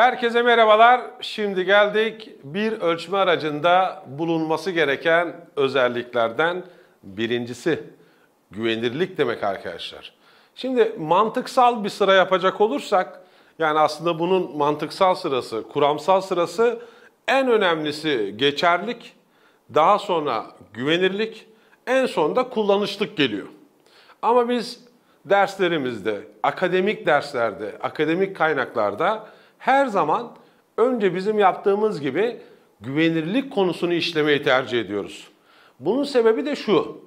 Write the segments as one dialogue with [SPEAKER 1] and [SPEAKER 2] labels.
[SPEAKER 1] Herkese merhabalar. Şimdi geldik bir ölçme aracında bulunması gereken özelliklerden birincisi güvenirlik demek arkadaşlar. Şimdi mantıksal bir sıra yapacak olursak yani aslında bunun mantıksal sırası, kuramsal sırası en önemlisi geçerlik, daha sonra güvenirlik, en sonunda kullanışlık geliyor. Ama biz derslerimizde, akademik derslerde, akademik kaynaklarda her zaman önce bizim yaptığımız gibi güvenirlik konusunu işlemeyi tercih ediyoruz. Bunun sebebi de şu.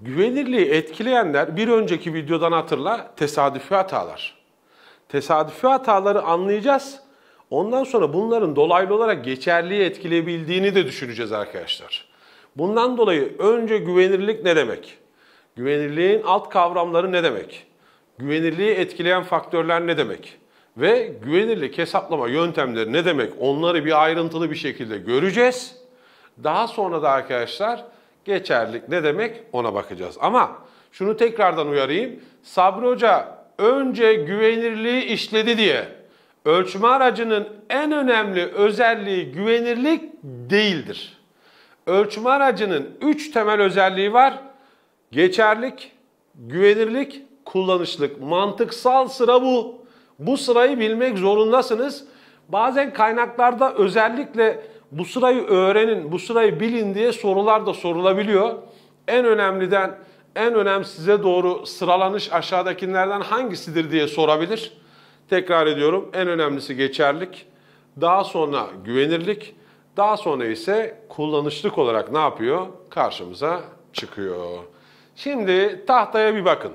[SPEAKER 1] Güvenirliği etkileyenler bir önceki videodan hatırla tesadüfi hatalar. Tesadüfi hataları anlayacağız. Ondan sonra bunların dolaylı olarak geçerliği etkileyebildiğini de düşüneceğiz arkadaşlar. Bundan dolayı önce güvenirlik ne demek? Güvenirliğin alt kavramları ne demek? Güvenirliği etkileyen faktörler ne demek? Ve güvenirlik hesaplama yöntemleri ne demek? Onları bir ayrıntılı bir şekilde göreceğiz. Daha sonra da arkadaşlar geçerlik ne demek ona bakacağız. Ama şunu tekrardan uyarayım. Sabri Hoca önce güvenirliği işledi diye ölçme aracının en önemli özelliği güvenirlik değildir. Ölçme aracının 3 temel özelliği var. Geçerlik, güvenirlik, kullanışlık. Mantıksal sıra bu. Bu sırayı bilmek zorundasınız. Bazen kaynaklarda özellikle bu sırayı öğrenin, bu sırayı bilin diye sorular da sorulabiliyor. En önemliden en önem size doğru sıralanış aşağıdakilerden hangisidir diye sorabilir. Tekrar ediyorum en önemlisi geçerlik, daha sonra güvenirlik, daha sonra ise kullanışlık olarak ne yapıyor? Karşımıza çıkıyor. Şimdi tahtaya bir bakın.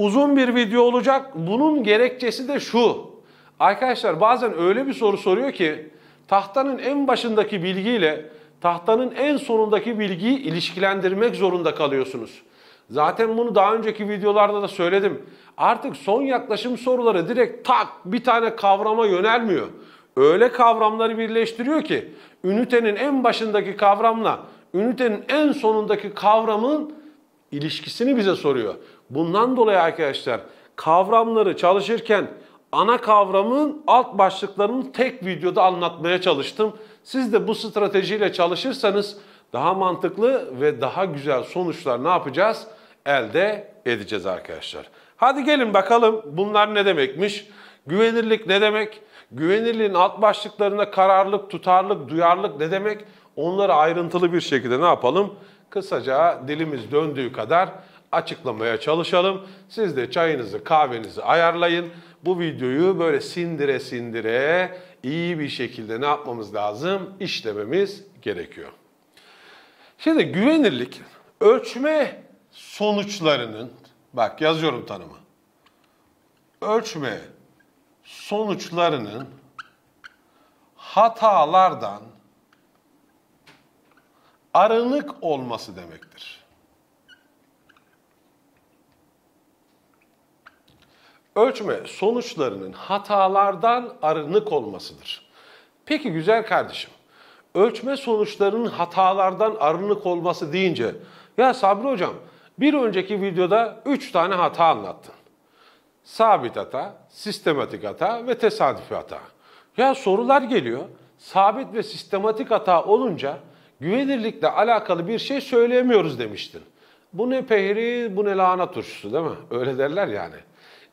[SPEAKER 1] Uzun bir video olacak. Bunun gerekçesi de şu. Arkadaşlar bazen öyle bir soru soruyor ki tahtanın en başındaki bilgiyle tahtanın en sonundaki bilgiyi ilişkilendirmek zorunda kalıyorsunuz. Zaten bunu daha önceki videolarda da söyledim. Artık son yaklaşım soruları direkt tak bir tane kavrama yönelmiyor. Öyle kavramları birleştiriyor ki ünitenin en başındaki kavramla ünitenin en sonundaki kavramın ilişkisini bize soruyor. Bundan dolayı arkadaşlar kavramları çalışırken ana kavramın alt başlıklarını tek videoda anlatmaya çalıştım. Siz de bu stratejiyle çalışırsanız daha mantıklı ve daha güzel sonuçlar ne yapacağız? Elde edeceğiz arkadaşlar. Hadi gelin bakalım bunlar ne demekmiş? Güvenirlik ne demek? Güvenirliğin alt başlıklarında kararlılık, tutarlılık, duyarlılık ne demek? Onları ayrıntılı bir şekilde ne yapalım? Kısaca dilimiz döndüğü kadar açıklamaya çalışalım. Siz de çayınızı, kahvenizi ayarlayın. Bu videoyu böyle sindire sindire iyi bir şekilde ne yapmamız lazım? İşlememiz gerekiyor. Şimdi güvenirlik ölçme sonuçlarının bak yazıyorum tanımı. Ölçme sonuçlarının hatalardan arınık olması demektir. Ölçme sonuçlarının hatalardan arınık olmasıdır. Peki güzel kardeşim, ölçme sonuçlarının hatalardan arınık olması deyince, ya Sabri Hocam bir önceki videoda 3 tane hata anlattın. Sabit hata, sistematik hata ve tesadüfi hata. Ya sorular geliyor, sabit ve sistematik hata olunca güvenirlikle alakalı bir şey söyleyemiyoruz demiştin. Bu ne pehri, bu ne lahana turşusu değil mi? Öyle derler yani.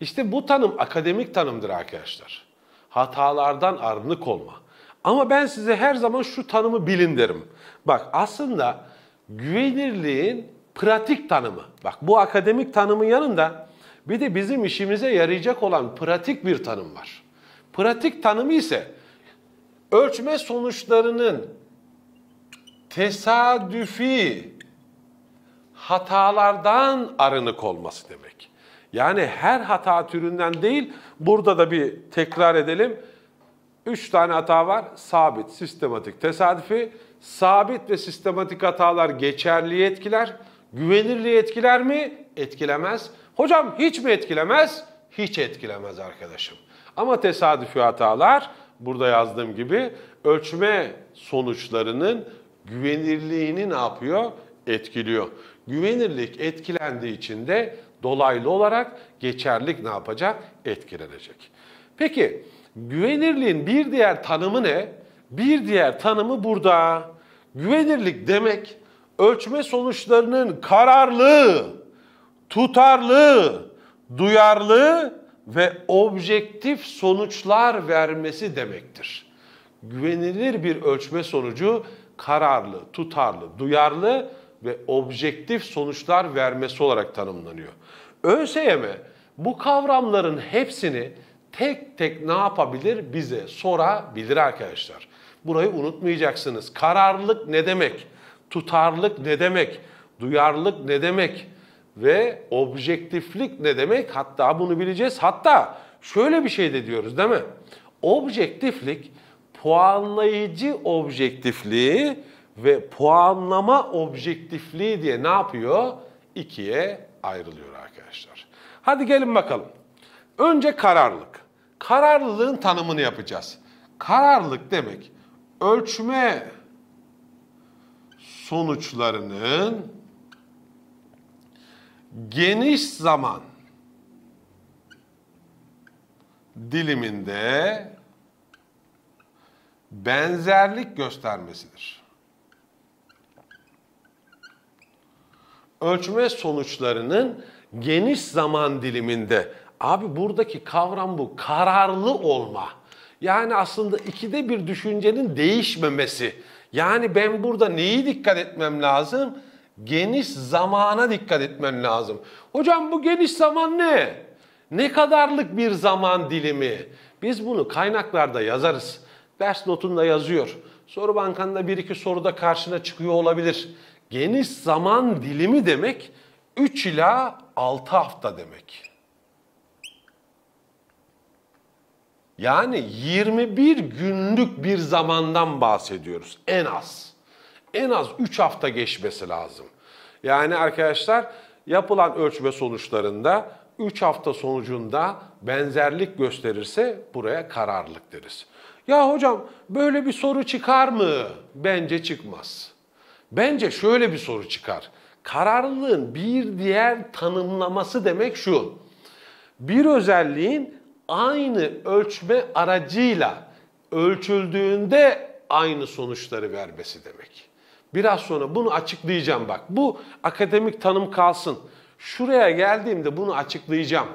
[SPEAKER 1] İşte bu tanım akademik tanımdır arkadaşlar. Hatalardan arınık olma. Ama ben size her zaman şu tanımı bilin derim. Bak aslında güvenirliğin pratik tanımı. Bak bu akademik tanımın yanında bir de bizim işimize yarayacak olan pratik bir tanım var. Pratik tanımı ise ölçme sonuçlarının tesadüfi hatalardan arınık olması demek. Yani her hata türünden değil, burada da bir tekrar edelim. Üç tane hata var. Sabit, sistematik, tesadüfi. Sabit ve sistematik hatalar geçerliği etkiler. Güvenirliği etkiler mi? Etkilemez. Hocam hiç mi etkilemez? Hiç etkilemez arkadaşım. Ama tesadüfi hatalar burada yazdığım gibi ölçme sonuçlarının güvenirliğini ne yapıyor? Etkiliyor. Güvenirlik etkilendiği için de dolaylı olarak geçerlik ne yapacak? Etkilenecek. Peki Güvenirliğin bir diğer tanımı ne? Bir diğer tanımı burada. Güvenirlik demek ölçme sonuçlarının kararlı, tutarlı, duyarlı ve objektif sonuçlar vermesi demektir. Güvenilir bir ölçme sonucu kararlı, tutarlı, duyarlı ve objektif sonuçlar vermesi olarak tanımlanıyor. ÖSYM bu kavramların hepsini tek tek ne yapabilir bize sorabilir arkadaşlar. Burayı unutmayacaksınız. Kararlılık ne demek? Tutarlılık ne demek? Duyarlılık ne demek? Ve objektiflik ne demek? Hatta bunu bileceğiz. Hatta şöyle bir şey de diyoruz değil mi? Objektiflik puanlayıcı objektifliği ve puanlama objektifliği diye ne yapıyor? İkiye ayrılıyor arkadaşlar. Hadi gelin bakalım. Önce kararlılık. Kararlılığın tanımını yapacağız. Kararlılık demek ölçme sonuçlarının geniş zaman diliminde benzerlik göstermesidir. Ölçme sonuçlarının geniş zaman diliminde Abi buradaki kavram bu. Kararlı olma. Yani aslında ikide bir düşüncenin değişmemesi. Yani ben burada neyi dikkat etmem lazım? Geniş zamana dikkat etmen lazım. Hocam bu geniş zaman ne? Ne kadarlık bir zaman dilimi? Biz bunu kaynaklarda yazarız. Ders notunda yazıyor. Soru bankanda bir iki soruda karşına çıkıyor olabilir. Geniş zaman dilimi demek 3 ila 6 hafta demek. Yani 21 günlük bir zamandan bahsediyoruz en az. En az 3 hafta geçmesi lazım. Yani arkadaşlar yapılan ölçme sonuçlarında 3 hafta sonucunda benzerlik gösterirse buraya kararlılık deriz. Ya hocam böyle bir soru çıkar mı? Bence çıkmaz. Bence şöyle bir soru çıkar. Kararlılığın bir diğer tanımlaması demek şu. Bir özelliğin aynı ölçme aracıyla ölçüldüğünde aynı sonuçları vermesi demek. Biraz sonra bunu açıklayacağım bak. Bu akademik tanım kalsın. Şuraya geldiğimde bunu açıklayacağım.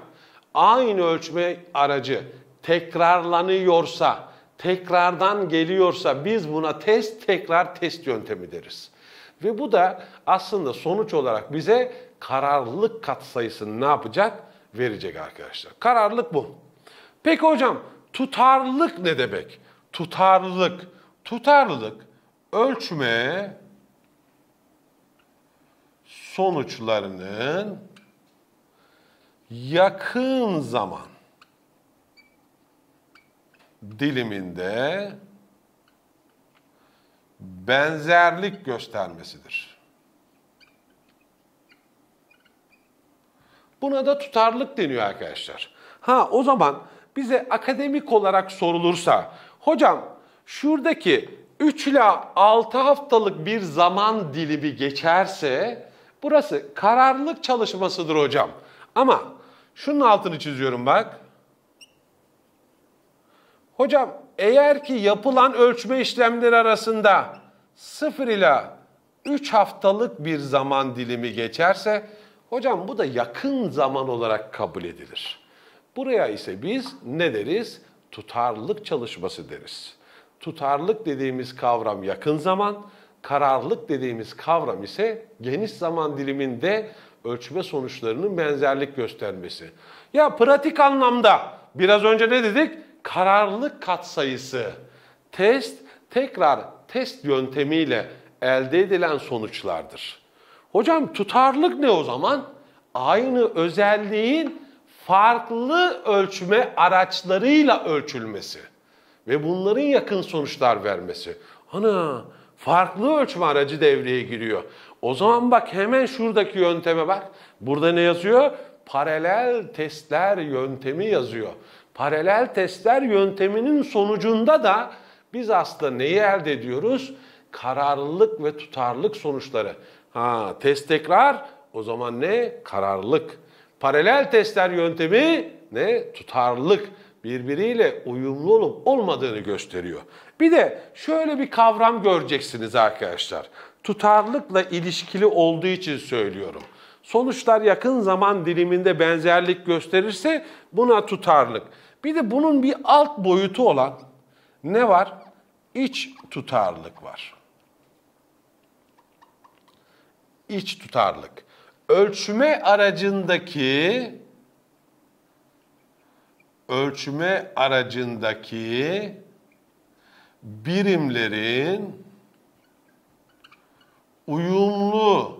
[SPEAKER 1] Aynı ölçme aracı tekrarlanıyorsa, tekrardan geliyorsa biz buna test tekrar test yöntemi deriz. Ve bu da aslında sonuç olarak bize kararlılık katsayısını ne yapacak? Verecek arkadaşlar. Kararlılık bu. Peki hocam tutarlılık ne demek? Tutarlılık. Tutarlılık ölçme sonuçlarının yakın zaman diliminde benzerlik göstermesidir. Buna da tutarlılık deniyor arkadaşlar. Ha o zaman bize akademik olarak sorulursa, hocam şuradaki 3 ila 6 haftalık bir zaman dilimi geçerse burası kararlılık çalışmasıdır hocam. Ama şunun altını çiziyorum bak. Hocam eğer ki yapılan ölçme işlemleri arasında 0 ila 3 haftalık bir zaman dilimi geçerse hocam bu da yakın zaman olarak kabul edilir. Buraya ise biz ne deriz? Tutarlılık çalışması deriz. Tutarlılık dediğimiz kavram yakın zaman, kararlılık dediğimiz kavram ise geniş zaman diliminde ölçme sonuçlarının benzerlik göstermesi. Ya pratik anlamda biraz önce ne dedik? Kararlılık katsayısı. Test tekrar test yöntemiyle elde edilen sonuçlardır. Hocam tutarlılık ne o zaman? Aynı özelliğin farklı ölçme araçlarıyla ölçülmesi ve bunların yakın sonuçlar vermesi. Ana farklı ölçme aracı devreye giriyor. O zaman bak hemen şuradaki yönteme bak. Burada ne yazıyor? Paralel testler yöntemi yazıyor. Paralel testler yönteminin sonucunda da biz aslında neyi elde ediyoruz? Kararlılık ve tutarlılık sonuçları. Ha test tekrar o zaman ne? Kararlılık. Paralel testler yöntemi ne? Tutarlılık. birbiriyle uyumlu olup olmadığını gösteriyor. Bir de şöyle bir kavram göreceksiniz arkadaşlar. Tutarlılıkla ilişkili olduğu için söylüyorum. Sonuçlar yakın zaman diliminde benzerlik gösterirse buna tutarlık. Bir de bunun bir alt boyutu olan ne var? İç tutarlılık var. İç tutarlılık. Ölçme aracındaki ölçme aracındaki birimlerin uyumlu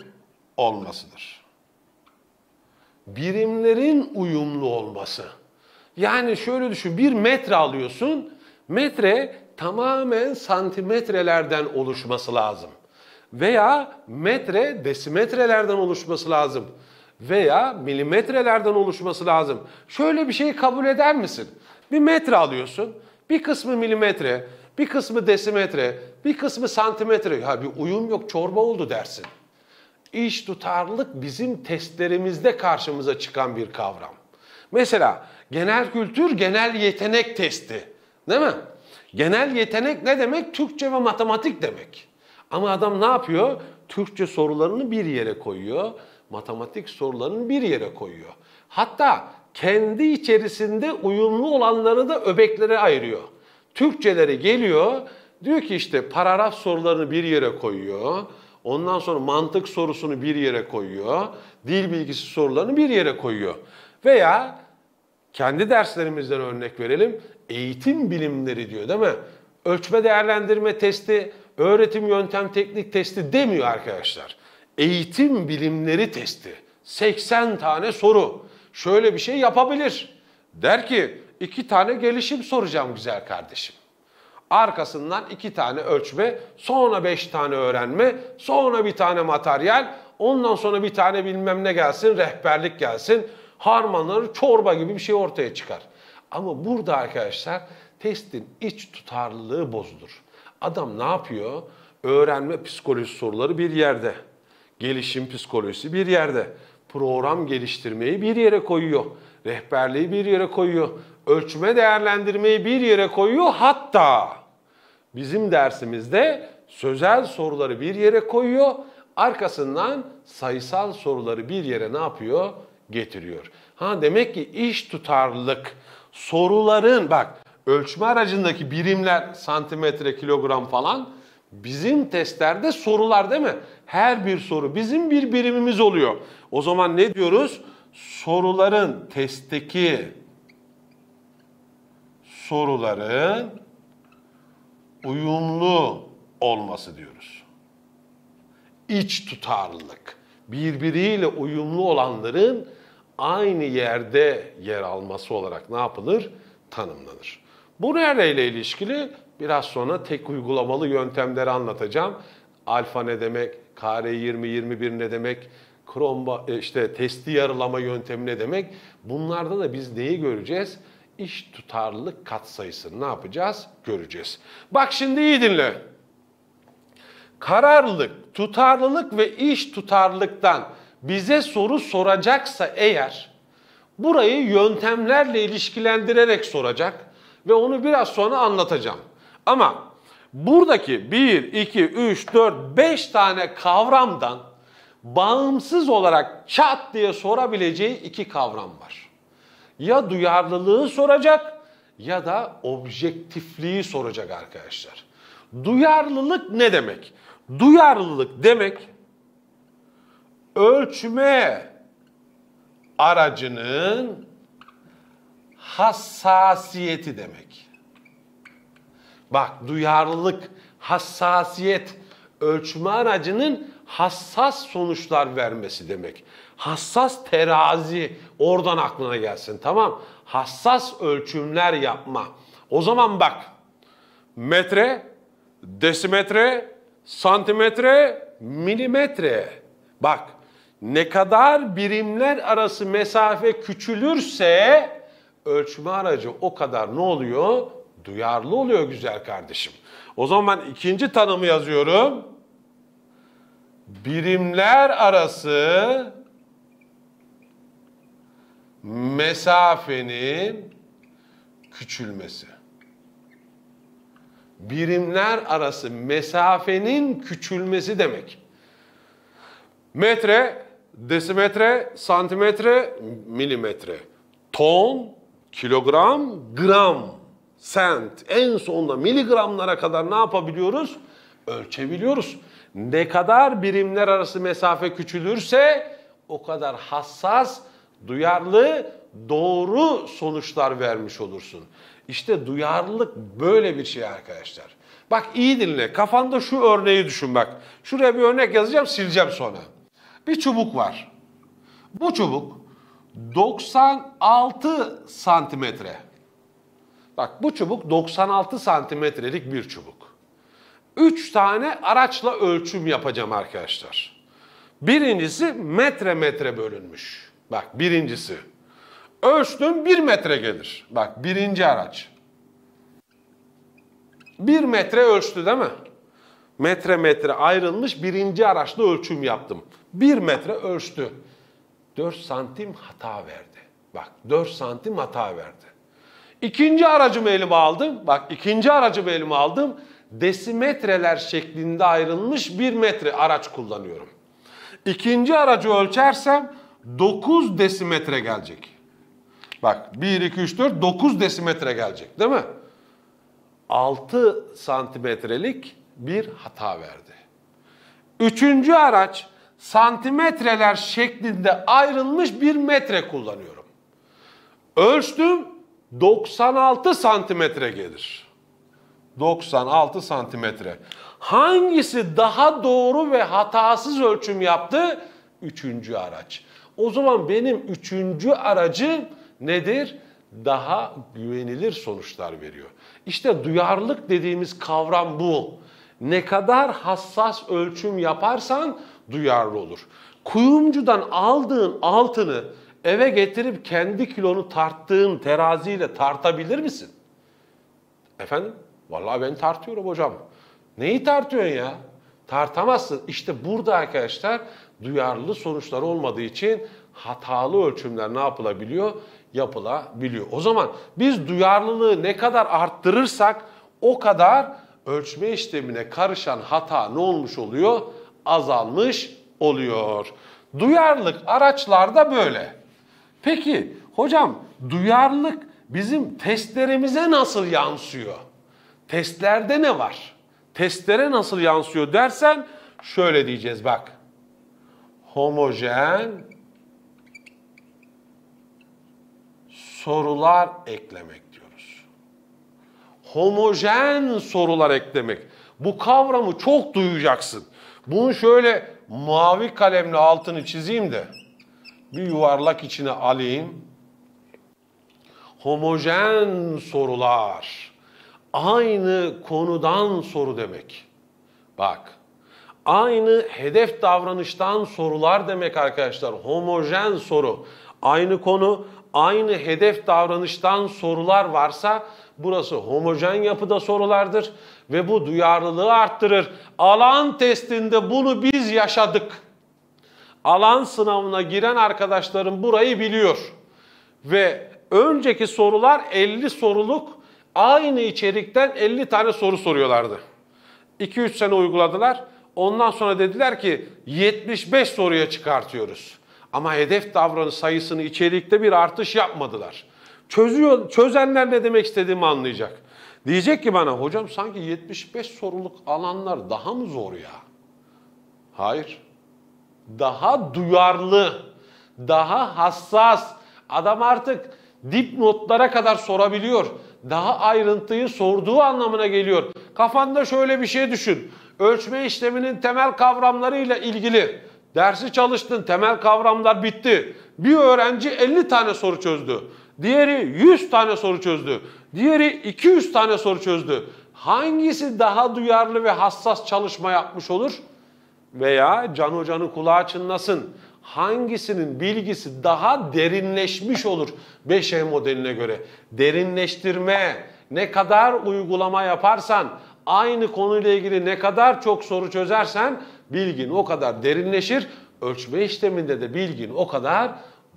[SPEAKER 1] olmasıdır. Birimlerin uyumlu olması. Yani şöyle düşün, bir metre alıyorsun, metre tamamen santimetrelerden oluşması lazım. Veya metre desimetrelerden oluşması lazım. Veya milimetrelerden oluşması lazım. Şöyle bir şeyi kabul eder misin? Bir metre alıyorsun, bir kısmı milimetre, bir kısmı desimetre, bir kısmı santimetre. Ya bir uyum yok, çorba oldu dersin. İş tutarlılık bizim testlerimizde karşımıza çıkan bir kavram. Mesela genel kültür genel yetenek testi. Değil mi? Genel yetenek ne demek? Türkçe ve matematik demek. Ama adam ne yapıyor? Türkçe sorularını bir yere koyuyor, matematik sorularını bir yere koyuyor. Hatta kendi içerisinde uyumlu olanları da öbeklere ayırıyor. Türkçeleri geliyor, diyor ki işte paragraf sorularını bir yere koyuyor. Ondan sonra mantık sorusunu bir yere koyuyor. Dil bilgisi sorularını bir yere koyuyor. Veya kendi derslerimizden örnek verelim. Eğitim bilimleri diyor değil mi? Ölçme değerlendirme testi, öğretim yöntem teknik testi demiyor arkadaşlar. Eğitim bilimleri testi. 80 tane soru. Şöyle bir şey yapabilir. Der ki iki tane gelişim soracağım güzel kardeşim. Arkasından iki tane ölçme, sonra beş tane öğrenme, sonra bir tane materyal, ondan sonra bir tane bilmem ne gelsin, rehberlik gelsin. Harmanları çorba gibi bir şey ortaya çıkar. Ama burada arkadaşlar testin iç tutarlılığı bozulur. Adam ne yapıyor? Öğrenme psikolojisi soruları bir yerde. Gelişim psikolojisi bir yerde. Program geliştirmeyi bir yere koyuyor. Rehberliği bir yere koyuyor. Ölçme değerlendirmeyi bir yere koyuyor. Hatta bizim dersimizde sözel soruları bir yere koyuyor. Arkasından sayısal soruları bir yere ne yapıyor? Getiriyor. Ha demek ki iş tutarlılık soruların bak ölçme aracındaki birimler santimetre, kilogram falan bizim testlerde sorular değil mi? Her bir soru bizim bir birimimiz oluyor. O zaman ne diyoruz? Soruların testteki soruların uyumlu olması diyoruz. İç tutarlılık. Birbiriyle uyumlu olanların aynı yerde yer alması olarak ne yapılır? Tanımlanır. Bu nereyle ilişkili? Biraz sonra tek uygulamalı yöntemleri anlatacağım. Alfa ne demek? Kare 20 21 ne demek? Kromba e, işte testi yarılama yöntemi ne demek? Bunlarda da biz neyi göreceğiz? İş tutarlılık katsayısını ne yapacağız? Göreceğiz. Bak şimdi iyi dinle. Kararlılık, tutarlılık ve iş tutarlılıktan bize soru soracaksa eğer burayı yöntemlerle ilişkilendirerek soracak ve onu biraz sonra anlatacağım. Ama buradaki 1, 2, 3, 4, 5 tane kavramdan bağımsız olarak çat diye sorabileceği iki kavram var. Ya duyarlılığı soracak ya da objektifliği soracak arkadaşlar. Duyarlılık ne demek? Duyarlılık demek ölçme aracının hassasiyeti demek. Bak duyarlılık, hassasiyet ölçme aracının hassas sonuçlar vermesi demek. Hassas terazi oradan aklına gelsin tamam. Hassas ölçümler yapma. O zaman bak metre, desimetre, santimetre, milimetre. Bak ne kadar birimler arası mesafe küçülürse ölçme aracı o kadar ne oluyor? Duyarlı oluyor güzel kardeşim. O zaman ben ikinci tanımı yazıyorum. Birimler arası mesafenin küçülmesi. Birimler arası mesafenin küçülmesi demek. Metre, desimetre, santimetre, milimetre. Ton, kilogram, gram, cent. En sonunda miligramlara kadar ne yapabiliyoruz? Ölçebiliyoruz. Ne kadar birimler arası mesafe küçülürse o kadar hassas, duyarlı, doğru sonuçlar vermiş olursun. İşte duyarlılık böyle bir şey arkadaşlar. Bak iyi dinle. Kafanda şu örneği düşün bak. Şuraya bir örnek yazacağım, sileceğim sonra. Bir çubuk var. Bu çubuk 96 santimetre. Bak bu çubuk 96 santimetrelik bir çubuk. 3 tane araçla ölçüm yapacağım arkadaşlar. Birincisi metre metre bölünmüş. Bak birincisi. Ölçtüm 1 metre gelir. Bak birinci araç. 1 metre ölçtü değil mi? Metre metre ayrılmış birinci araçla ölçüm yaptım. 1 metre ölçtü. 4 santim hata verdi. Bak 4 santim hata verdi. İkinci aracımı elime aldım. Bak ikinci aracımı elime aldım. Desimetreler şeklinde ayrılmış bir metre araç kullanıyorum. İkinci aracı ölçersem 9 desimetre gelecek. Bak 1, 2, 3, 4, 9 desimetre gelecek değil mi? 6 santimetrelik bir hata verdi. Üçüncü araç santimetreler şeklinde ayrılmış bir metre kullanıyorum. Ölçtüm 96 santimetre gelir. 96 santimetre. Hangisi daha doğru ve hatasız ölçüm yaptı? Üçüncü araç. O zaman benim üçüncü aracım nedir? Daha güvenilir sonuçlar veriyor. İşte duyarlılık dediğimiz kavram bu. Ne kadar hassas ölçüm yaparsan duyarlı olur. Kuyumcudan aldığın altını eve getirip kendi kilonu tarttığın teraziyle tartabilir misin? Efendim? Vallahi ben tartıyorum hocam. Neyi tartıyorsun ya? Tartamazsın. İşte burada arkadaşlar duyarlı sonuçlar olmadığı için hatalı ölçümler ne yapılabiliyor? Yapılabiliyor. O zaman biz duyarlılığı ne kadar arttırırsak o kadar ölçme işlemine karışan hata ne olmuş oluyor? Azalmış oluyor. Duyarlılık araçlarda böyle. Peki hocam duyarlılık bizim testlerimize nasıl yansıyor? Testlerde ne var? Testlere nasıl yansıyor dersen şöyle diyeceğiz bak. Homojen sorular eklemek diyoruz. Homojen sorular eklemek. Bu kavramı çok duyacaksın. Bunu şöyle mavi kalemle altını çizeyim de bir yuvarlak içine alayım. Homojen sorular. Aynı konudan soru demek. Bak. Aynı hedef davranıştan sorular demek arkadaşlar. Homojen soru. Aynı konu, aynı hedef davranıştan sorular varsa burası homojen yapıda sorulardır ve bu duyarlılığı arttırır. Alan testinde bunu biz yaşadık. Alan sınavına giren arkadaşlarım burayı biliyor. Ve önceki sorular 50 soruluk aynı içerikten 50 tane soru soruyorlardı. 2-3 sene uyguladılar. Ondan sonra dediler ki 75 soruya çıkartıyoruz. Ama hedef davranış sayısını içerikte bir artış yapmadılar. Çözüyor, çözenler ne demek istediğimi anlayacak. Diyecek ki bana hocam sanki 75 soruluk alanlar daha mı zor ya? Hayır. Daha duyarlı, daha hassas. Adam artık dipnotlara kadar sorabiliyor. Daha ayrıntıyı sorduğu anlamına geliyor. Kafanda şöyle bir şey düşün. Ölçme işleminin temel kavramlarıyla ilgili dersi çalıştın, temel kavramlar bitti. Bir öğrenci 50 tane soru çözdü. Diğeri 100 tane soru çözdü. Diğeri 200 tane soru çözdü. Hangisi daha duyarlı ve hassas çalışma yapmış olur? Veya Can Hoca'nın kulağı çınlasın. Hangisinin bilgisi daha derinleşmiş olur 5E modeline göre? Derinleştirme, ne kadar uygulama yaparsan, aynı konuyla ilgili ne kadar çok soru çözersen bilgin o kadar derinleşir. Ölçme işleminde de bilgin o kadar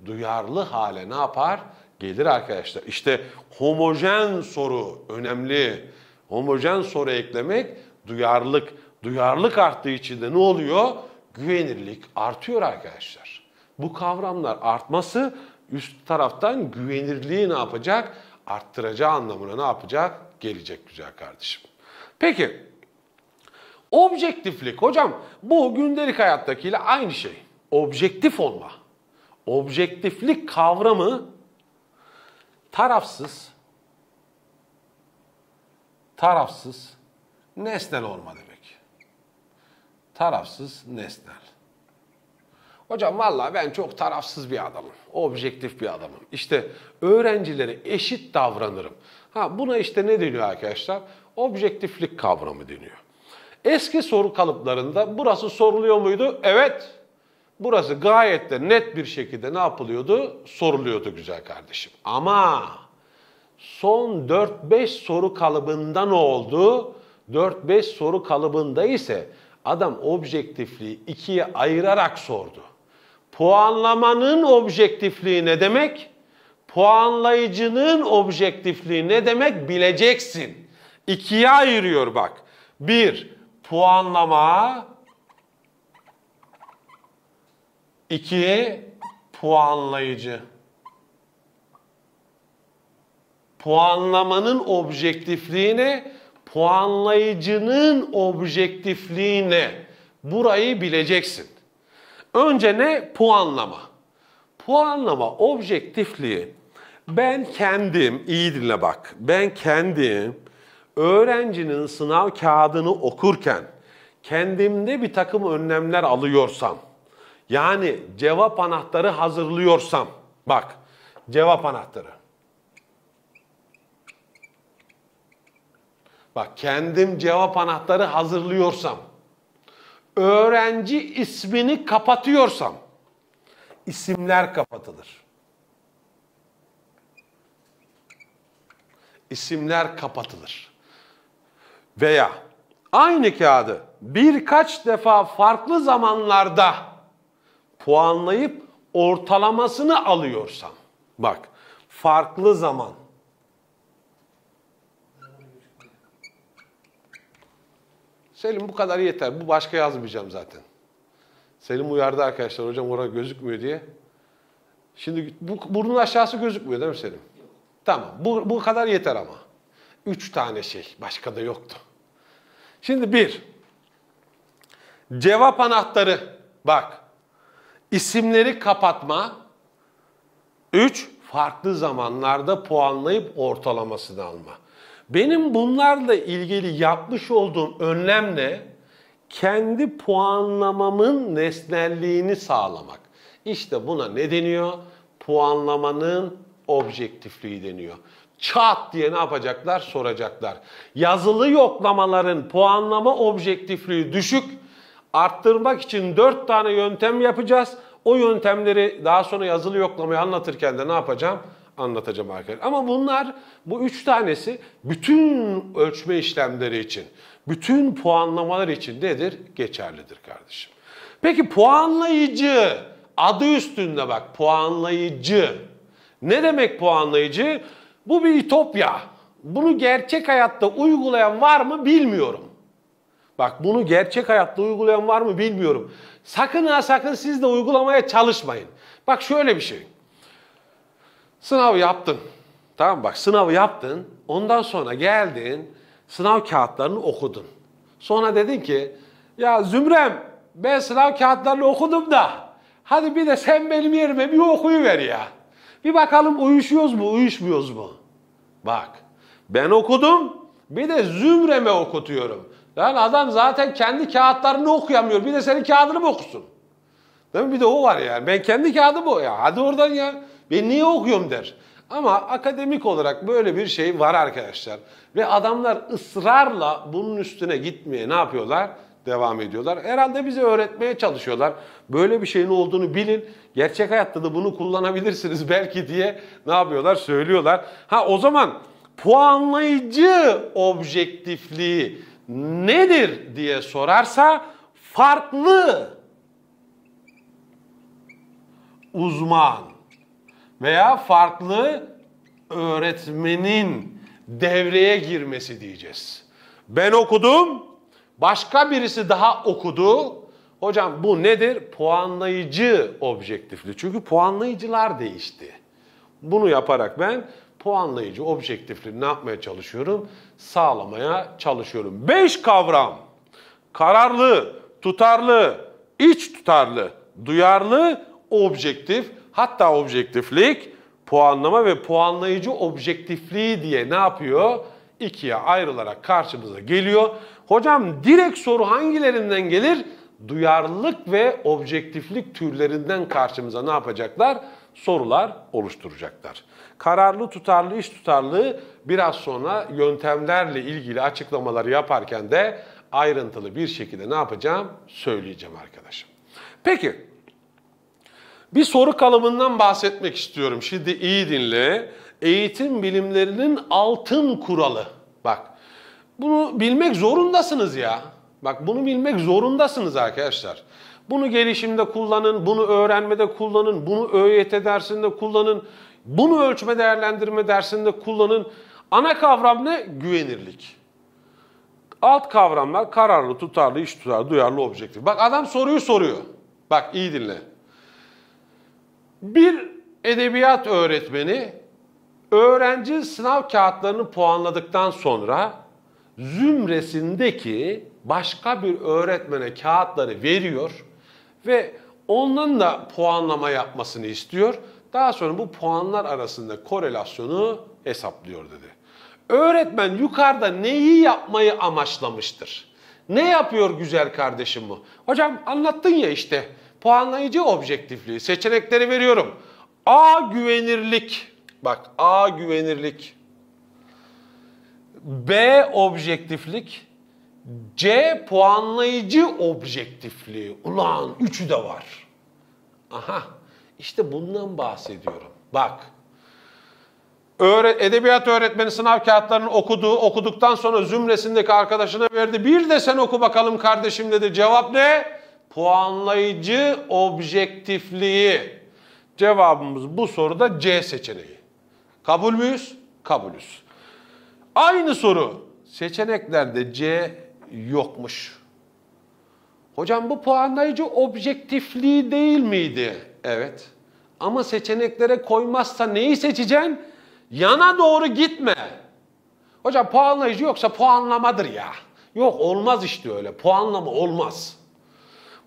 [SPEAKER 1] duyarlı hale ne yapar? Gelir arkadaşlar. İşte homojen soru önemli. Homojen soru eklemek duyarlılık. Duyarlılık arttığı için de ne oluyor? Güvenirlik artıyor arkadaşlar. Bu kavramlar artması üst taraftan güvenirliği ne yapacak? Arttıracağı anlamına ne yapacak? Gelecek güzel kardeşim. Peki objektiflik hocam bu gündelik hayattakiyle aynı şey. Objektif olma. Objektiflik kavramı tarafsız, tarafsız, nesnel olma demek. Tarafsız, nesnel. Hocam vallahi ben çok tarafsız bir adamım. Objektif bir adamım. İşte öğrencilere eşit davranırım. Ha buna işte ne deniyor arkadaşlar? Objektiflik kavramı deniyor. Eski soru kalıplarında burası soruluyor muydu? Evet. Burası gayet de net bir şekilde ne yapılıyordu? Soruluyordu güzel kardeşim. Ama son 4-5 soru kalıbında ne oldu? 4-5 soru kalıbında ise adam objektifliği ikiye ayırarak sordu. Puanlamanın objektifliği ne demek? Puanlayıcının objektifliği ne demek bileceksin. İkiye ayırıyor bak. Bir, puanlama. İki, puanlayıcı. Puanlamanın objektifliği ne? Puanlayıcının objektifliği ne? Burayı bileceksin. Önce ne? Puanlama. Puanlama objektifliği ben kendim, iyi dinle bak, ben kendim öğrencinin sınav kağıdını okurken kendimde bir takım önlemler alıyorsam, yani cevap anahtarı hazırlıyorsam, bak cevap anahtarı. Bak kendim cevap anahtarı hazırlıyorsam, öğrenci ismini kapatıyorsam, isimler kapatılır. İsimler kapatılır. Veya aynı kağıdı birkaç defa farklı zamanlarda puanlayıp ortalamasını alıyorsam, bak farklı zaman, Selim bu kadar yeter. Bu başka yazmayacağım zaten. Selim uyardı arkadaşlar hocam orada gözükmüyor diye. Şimdi bu burnun aşağısı gözükmüyor değil mi Selim? Yok. Tamam. Bu, bu kadar yeter ama. Üç tane şey. Başka da yoktu. Şimdi bir. Cevap anahtarı. Bak. İsimleri kapatma. Üç. Farklı zamanlarda puanlayıp ortalamasını alma. Benim bunlarla ilgili yapmış olduğum önlem ne? Kendi puanlamamın nesnelliğini sağlamak. İşte buna ne deniyor? Puanlamanın objektifliği deniyor. Çat diye ne yapacaklar? Soracaklar. Yazılı yoklamaların puanlama objektifliği düşük. Arttırmak için dört tane yöntem yapacağız. O yöntemleri daha sonra yazılı yoklamayı anlatırken de ne yapacağım? anlatacağım arkadaşlar. Ama bunlar bu üç tanesi bütün ölçme işlemleri için, bütün puanlamalar için nedir? Geçerlidir kardeşim. Peki puanlayıcı adı üstünde bak puanlayıcı. Ne demek puanlayıcı? Bu bir ütopya. Bunu gerçek hayatta uygulayan var mı bilmiyorum. Bak bunu gerçek hayatta uygulayan var mı bilmiyorum. Sakın ha sakın siz de uygulamaya çalışmayın. Bak şöyle bir şey. Sınav yaptın. Tamam bak sınavı yaptın. Ondan sonra geldin. Sınav kağıtlarını okudun. Sonra dedin ki ya Zümrem ben sınav kağıtlarını okudum da hadi bir de sen benim yerime bir okuyuver ya. Bir bakalım uyuşuyoruz mu uyuşmuyoruz mu? Bak ben okudum bir de Zümrem'e okutuyorum. Yani adam zaten kendi kağıtlarını okuyamıyor. Bir de senin kağıdını mı okusun? Değil mi? Bir de o var yani. Ben kendi kağıdım o ya. Hadi oradan ya. Ben niye okuyorum der. Ama akademik olarak böyle bir şey var arkadaşlar. Ve adamlar ısrarla bunun üstüne gitmeye ne yapıyorlar? Devam ediyorlar. Herhalde bize öğretmeye çalışıyorlar. Böyle bir şeyin olduğunu bilin. Gerçek hayatta da bunu kullanabilirsiniz belki diye ne yapıyorlar? Söylüyorlar. Ha o zaman puanlayıcı objektifliği nedir diye sorarsa farklı uzman veya farklı öğretmenin devreye girmesi diyeceğiz. Ben okudum, başka birisi daha okudu. Hocam bu nedir? Puanlayıcı objektifli. Çünkü puanlayıcılar değişti. Bunu yaparak ben puanlayıcı objektifliği ne yapmaya çalışıyorum? Sağlamaya çalışıyorum. Beş kavram. Kararlı, tutarlı, iç tutarlı, duyarlı, objektif, hatta objektiflik, puanlama ve puanlayıcı objektifliği diye ne yapıyor? İkiye ayrılarak karşımıza geliyor. Hocam direkt soru hangilerinden gelir? Duyarlılık ve objektiflik türlerinden karşımıza ne yapacaklar? Sorular oluşturacaklar. Kararlı, tutarlı, iş tutarlı biraz sonra yöntemlerle ilgili açıklamaları yaparken de ayrıntılı bir şekilde ne yapacağım? Söyleyeceğim arkadaşım. Peki, bir soru kalıbından bahsetmek istiyorum. Şimdi iyi dinle. Eğitim bilimlerinin altın kuralı. Bak, bunu bilmek zorundasınız ya. Bak bunu bilmek zorundasınız arkadaşlar. Bunu gelişimde kullanın, bunu öğrenmede kullanın, bunu ÖYT dersinde kullanın, bunu ölçme değerlendirme dersinde kullanın. Ana kavram ne? Güvenirlik. Alt kavramlar kararlı, tutarlı, iş tutarlı, duyarlı, objektif. Bak adam soruyu soruyor. Bak iyi dinle. Bir edebiyat öğretmeni öğrenci sınav kağıtlarını puanladıktan sonra zümresindeki başka bir öğretmene kağıtları veriyor ve ondan da puanlama yapmasını istiyor. Daha sonra bu puanlar arasında korelasyonu hesaplıyor dedi. Öğretmen yukarıda neyi yapmayı amaçlamıştır? Ne yapıyor güzel kardeşim bu? Hocam anlattın ya işte puanlayıcı objektifliği. Seçenekleri veriyorum. A güvenirlik. Bak A güvenirlik. B objektiflik. C puanlayıcı objektifliği. Ulan üçü de var. Aha işte bundan bahsediyorum. Bak. Öğret edebiyat öğretmeni sınav kağıtlarını okudu. Okuduktan sonra zümresindeki arkadaşına verdi. Bir de sen oku bakalım kardeşim dedi. Cevap ne? Puanlayıcı objektifliği. Cevabımız bu soruda C seçeneği. Kabul müyüz? Kabulüz. Aynı soru. Seçeneklerde C yokmuş. Hocam bu puanlayıcı objektifliği değil miydi? Evet. Ama seçeneklere koymazsa neyi seçeceksin? Yana doğru gitme. Hocam puanlayıcı yoksa puanlamadır ya. Yok olmaz işte öyle. Puanlama olmaz.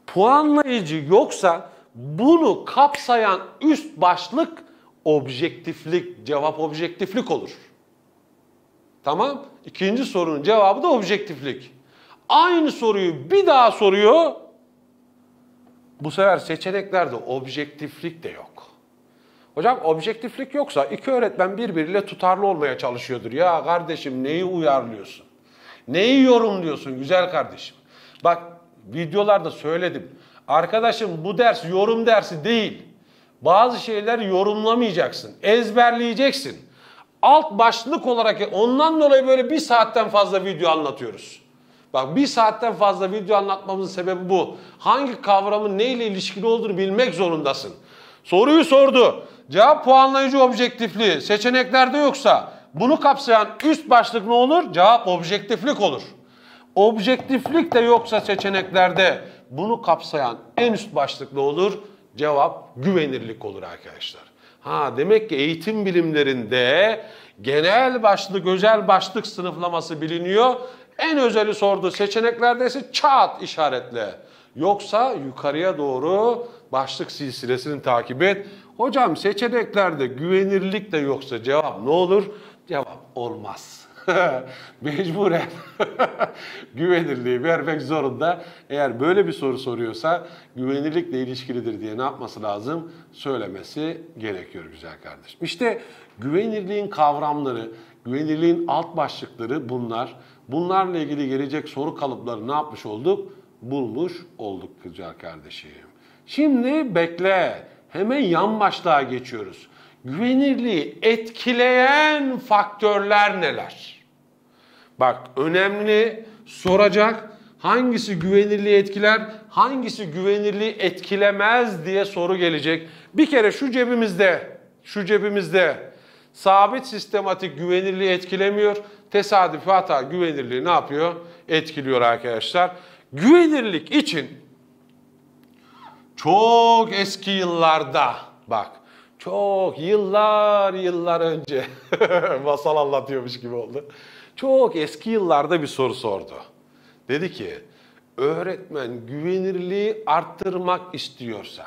[SPEAKER 1] Puanlayıcı yoksa bunu kapsayan üst başlık objektiflik, cevap objektiflik olur. Tamam? İkinci sorunun cevabı da objektiflik. Aynı soruyu bir daha soruyor. Bu sefer seçeneklerde objektiflik de yok. Hocam objektiflik yoksa iki öğretmen birbiriyle tutarlı olmaya çalışıyordur. Ya kardeşim neyi uyarlıyorsun? Neyi yorumluyorsun güzel kardeşim? Bak videolarda söyledim. Arkadaşım bu ders yorum dersi değil. Bazı şeyler yorumlamayacaksın. Ezberleyeceksin. Alt başlık olarak ondan dolayı böyle bir saatten fazla video anlatıyoruz. Bak bir saatten fazla video anlatmamızın sebebi bu. Hangi kavramın neyle ilişkili olduğunu bilmek zorundasın. Soruyu sordu. Cevap puanlayıcı objektifliği seçeneklerde yoksa bunu kapsayan üst başlık ne olur? Cevap objektiflik olur. Objektiflik de yoksa seçeneklerde bunu kapsayan en üst başlık ne olur? Cevap güvenirlik olur arkadaşlar. Ha demek ki eğitim bilimlerinde genel başlık, özel başlık sınıflaması biliniyor. En özeli sordu. Seçeneklerde ise çat işaretle. Yoksa yukarıya doğru başlık silsilesini takip et. Hocam seçeneklerde güvenirlik de yoksa cevap ne olur? Cevap olmaz. Mecburen güvenirliği vermek zorunda. Eğer böyle bir soru soruyorsa güvenirlikle ilişkilidir diye ne yapması lazım? Söylemesi gerekiyor güzel kardeşim. İşte güvenirliğin kavramları, güvenirliğin alt başlıkları bunlar. Bunlarla ilgili gelecek soru kalıpları ne yapmış olduk? Bulmuş olduk güzel kardeşim. Şimdi bekle. Hemen yan başlığa geçiyoruz. Güvenirliği etkileyen faktörler neler? Bak önemli soracak hangisi güvenirliği etkiler, hangisi güvenirliği etkilemez diye soru gelecek. Bir kere şu cebimizde şu cebimizde. Sabit sistematik güvenirliği etkilemiyor. Tesadüfi hata güvenirliği ne yapıyor? Etkiliyor arkadaşlar. Güvenirlik için çok eski yıllarda bak çok yıllar yıllar önce masal anlatıyormuş gibi oldu. Çok eski yıllarda bir soru sordu. Dedi ki öğretmen güvenirliği arttırmak istiyorsa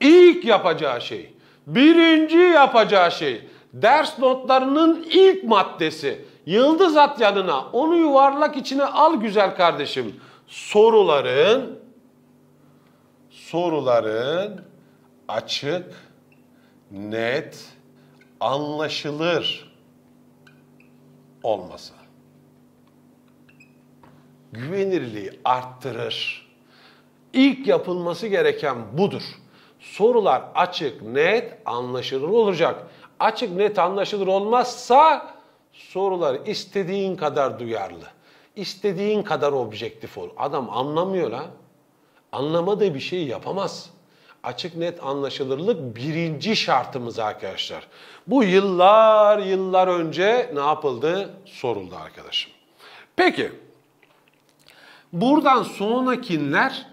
[SPEAKER 1] ilk yapacağı şey, birinci yapacağı şey ders notlarının ilk maddesi yıldız at yanına onu yuvarlak içine al güzel kardeşim. Soruların soruların açık, net, anlaşılır olması. Güvenirliği arttırır. İlk yapılması gereken budur. Sorular açık, net, anlaşılır olacak. Açık, net, anlaşılır olmazsa sorular istediğin kadar duyarlı, istediğin kadar objektif ol. Adam anlamıyor la. Anlamadığı bir şeyi yapamaz. Açık net anlaşılırlık birinci şartımız arkadaşlar. Bu yıllar yıllar önce ne yapıldı? Soruldu arkadaşım. Peki buradan sonrakiler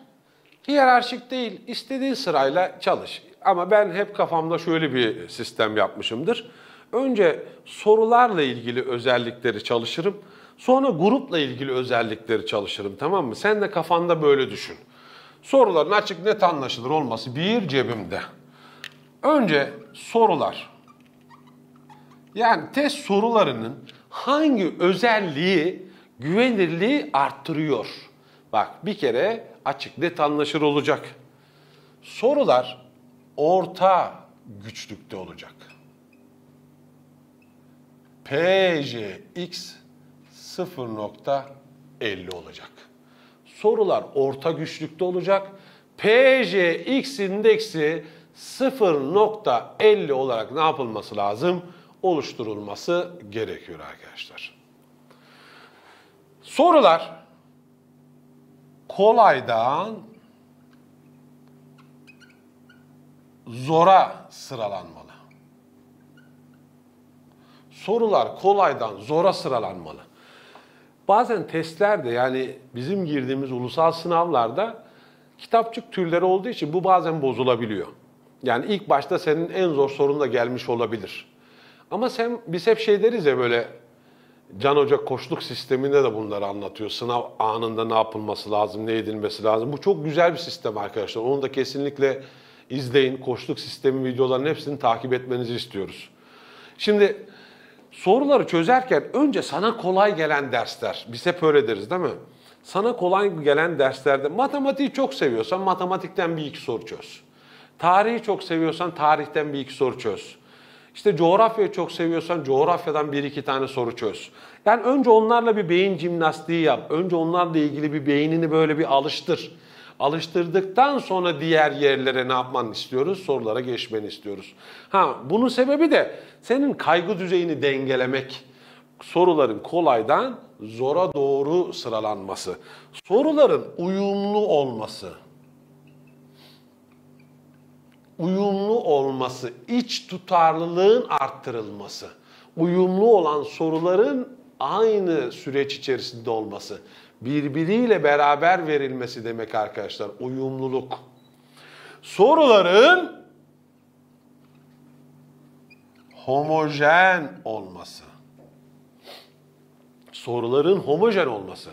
[SPEAKER 1] hiyerarşik değil. istediğin sırayla çalış. Ama ben hep kafamda şöyle bir sistem yapmışımdır. Önce sorularla ilgili özellikleri çalışırım. Sonra grupla ilgili özellikleri çalışırım tamam mı? Sen de kafanda böyle düşün. Soruların açık net anlaşılır olması bir cebimde. Önce sorular. Yani test sorularının hangi özelliği güvenirliği arttırıyor? Bak bir kere açık net anlaşılır olacak. Sorular orta güçlükte olacak. PJX 0.50 olacak sorular orta güçlükte olacak. PJX indeksi 0.50 olarak ne yapılması lazım? Oluşturulması gerekiyor arkadaşlar. Sorular kolaydan zora sıralanmalı. Sorular kolaydan zora sıralanmalı. Bazen testlerde yani bizim girdiğimiz ulusal sınavlarda kitapçık türleri olduğu için bu bazen bozulabiliyor. Yani ilk başta senin en zor sorun da gelmiş olabilir. Ama sen biz hep şey deriz ya böyle Can Hoca koçluk sisteminde de bunları anlatıyor. Sınav anında ne yapılması lazım, ne edilmesi lazım. Bu çok güzel bir sistem arkadaşlar. Onu da kesinlikle izleyin. Koçluk sistemi videolarının hepsini takip etmenizi istiyoruz. Şimdi soruları çözerken önce sana kolay gelen dersler, biz hep öyle deriz değil mi? Sana kolay gelen derslerde matematiği çok seviyorsan matematikten bir iki soru çöz. Tarihi çok seviyorsan tarihten bir iki soru çöz. İşte coğrafyayı çok seviyorsan coğrafyadan bir iki tane soru çöz. Yani önce onlarla bir beyin jimnastiği yap. Önce onlarla ilgili bir beynini böyle bir alıştır. Alıştırdıktan sonra diğer yerlere ne yapman istiyoruz? Sorulara geçmeni istiyoruz. Ha bunun sebebi de senin kaygı düzeyini dengelemek. Soruların kolaydan zora doğru sıralanması. Soruların uyumlu olması. Uyumlu olması, iç tutarlılığın arttırılması. Uyumlu olan soruların aynı süreç içerisinde olması birbiriyle beraber verilmesi demek arkadaşlar. Uyumluluk. Soruların homojen olması. Soruların homojen olması.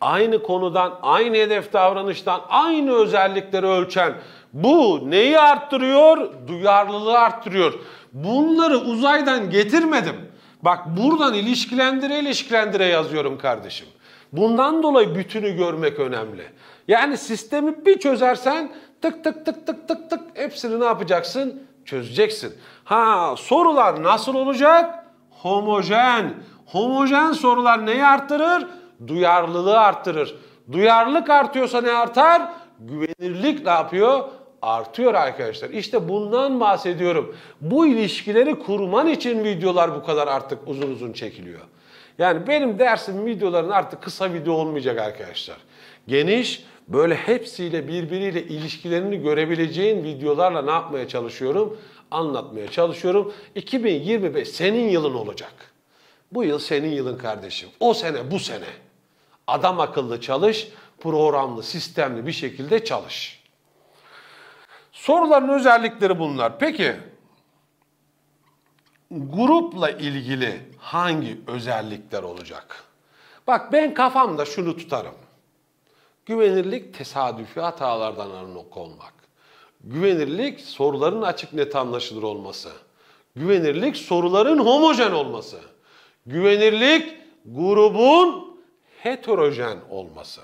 [SPEAKER 1] Aynı konudan, aynı hedef davranıştan, aynı özellikleri ölçen bu neyi arttırıyor? Duyarlılığı arttırıyor. Bunları uzaydan getirmedim. Bak buradan ilişkilendire ilişkilendire yazıyorum kardeşim. Bundan dolayı bütünü görmek önemli. Yani sistemi bir çözersen tık tık tık tık tık tık hepsini ne yapacaksın? Çözeceksin. Ha sorular nasıl olacak? Homojen. Homojen sorular neyi arttırır? Duyarlılığı arttırır. Duyarlılık artıyorsa ne artar? Güvenirlik ne yapıyor? Artıyor arkadaşlar. İşte bundan bahsediyorum. Bu ilişkileri kurman için videolar bu kadar artık uzun uzun çekiliyor. Yani benim dersim videoların artık kısa video olmayacak arkadaşlar. Geniş, böyle hepsiyle birbiriyle ilişkilerini görebileceğin videolarla ne yapmaya çalışıyorum? anlatmaya çalışıyorum. 2025 senin yılın olacak. Bu yıl senin yılın kardeşim. O sene bu sene. Adam akıllı çalış, programlı, sistemli bir şekilde çalış. Soruların özellikleri bunlar. Peki grupla ilgili hangi özellikler olacak? Bak ben kafamda şunu tutarım. Güvenirlik tesadüfi hatalardan arınık olmak. Güvenirlik soruların açık net anlaşılır olması. Güvenirlik soruların homojen olması. Güvenirlik grubun heterojen olması.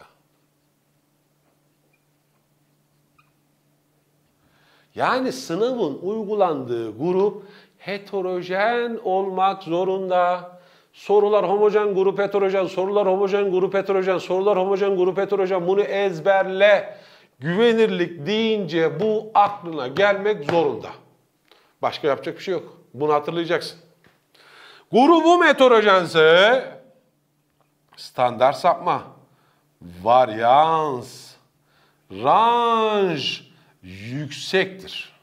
[SPEAKER 1] Yani sınavın uygulandığı grup heterojen olmak zorunda. Sorular homojen, grup heterojen, sorular homojen, grup heterojen, sorular homojen, grup heterojen. Bunu ezberle. Güvenirlik deyince bu aklına gelmek zorunda. Başka yapacak bir şey yok. Bunu hatırlayacaksın. Grubum heterojense standart sapma, varyans, ranj yüksektir.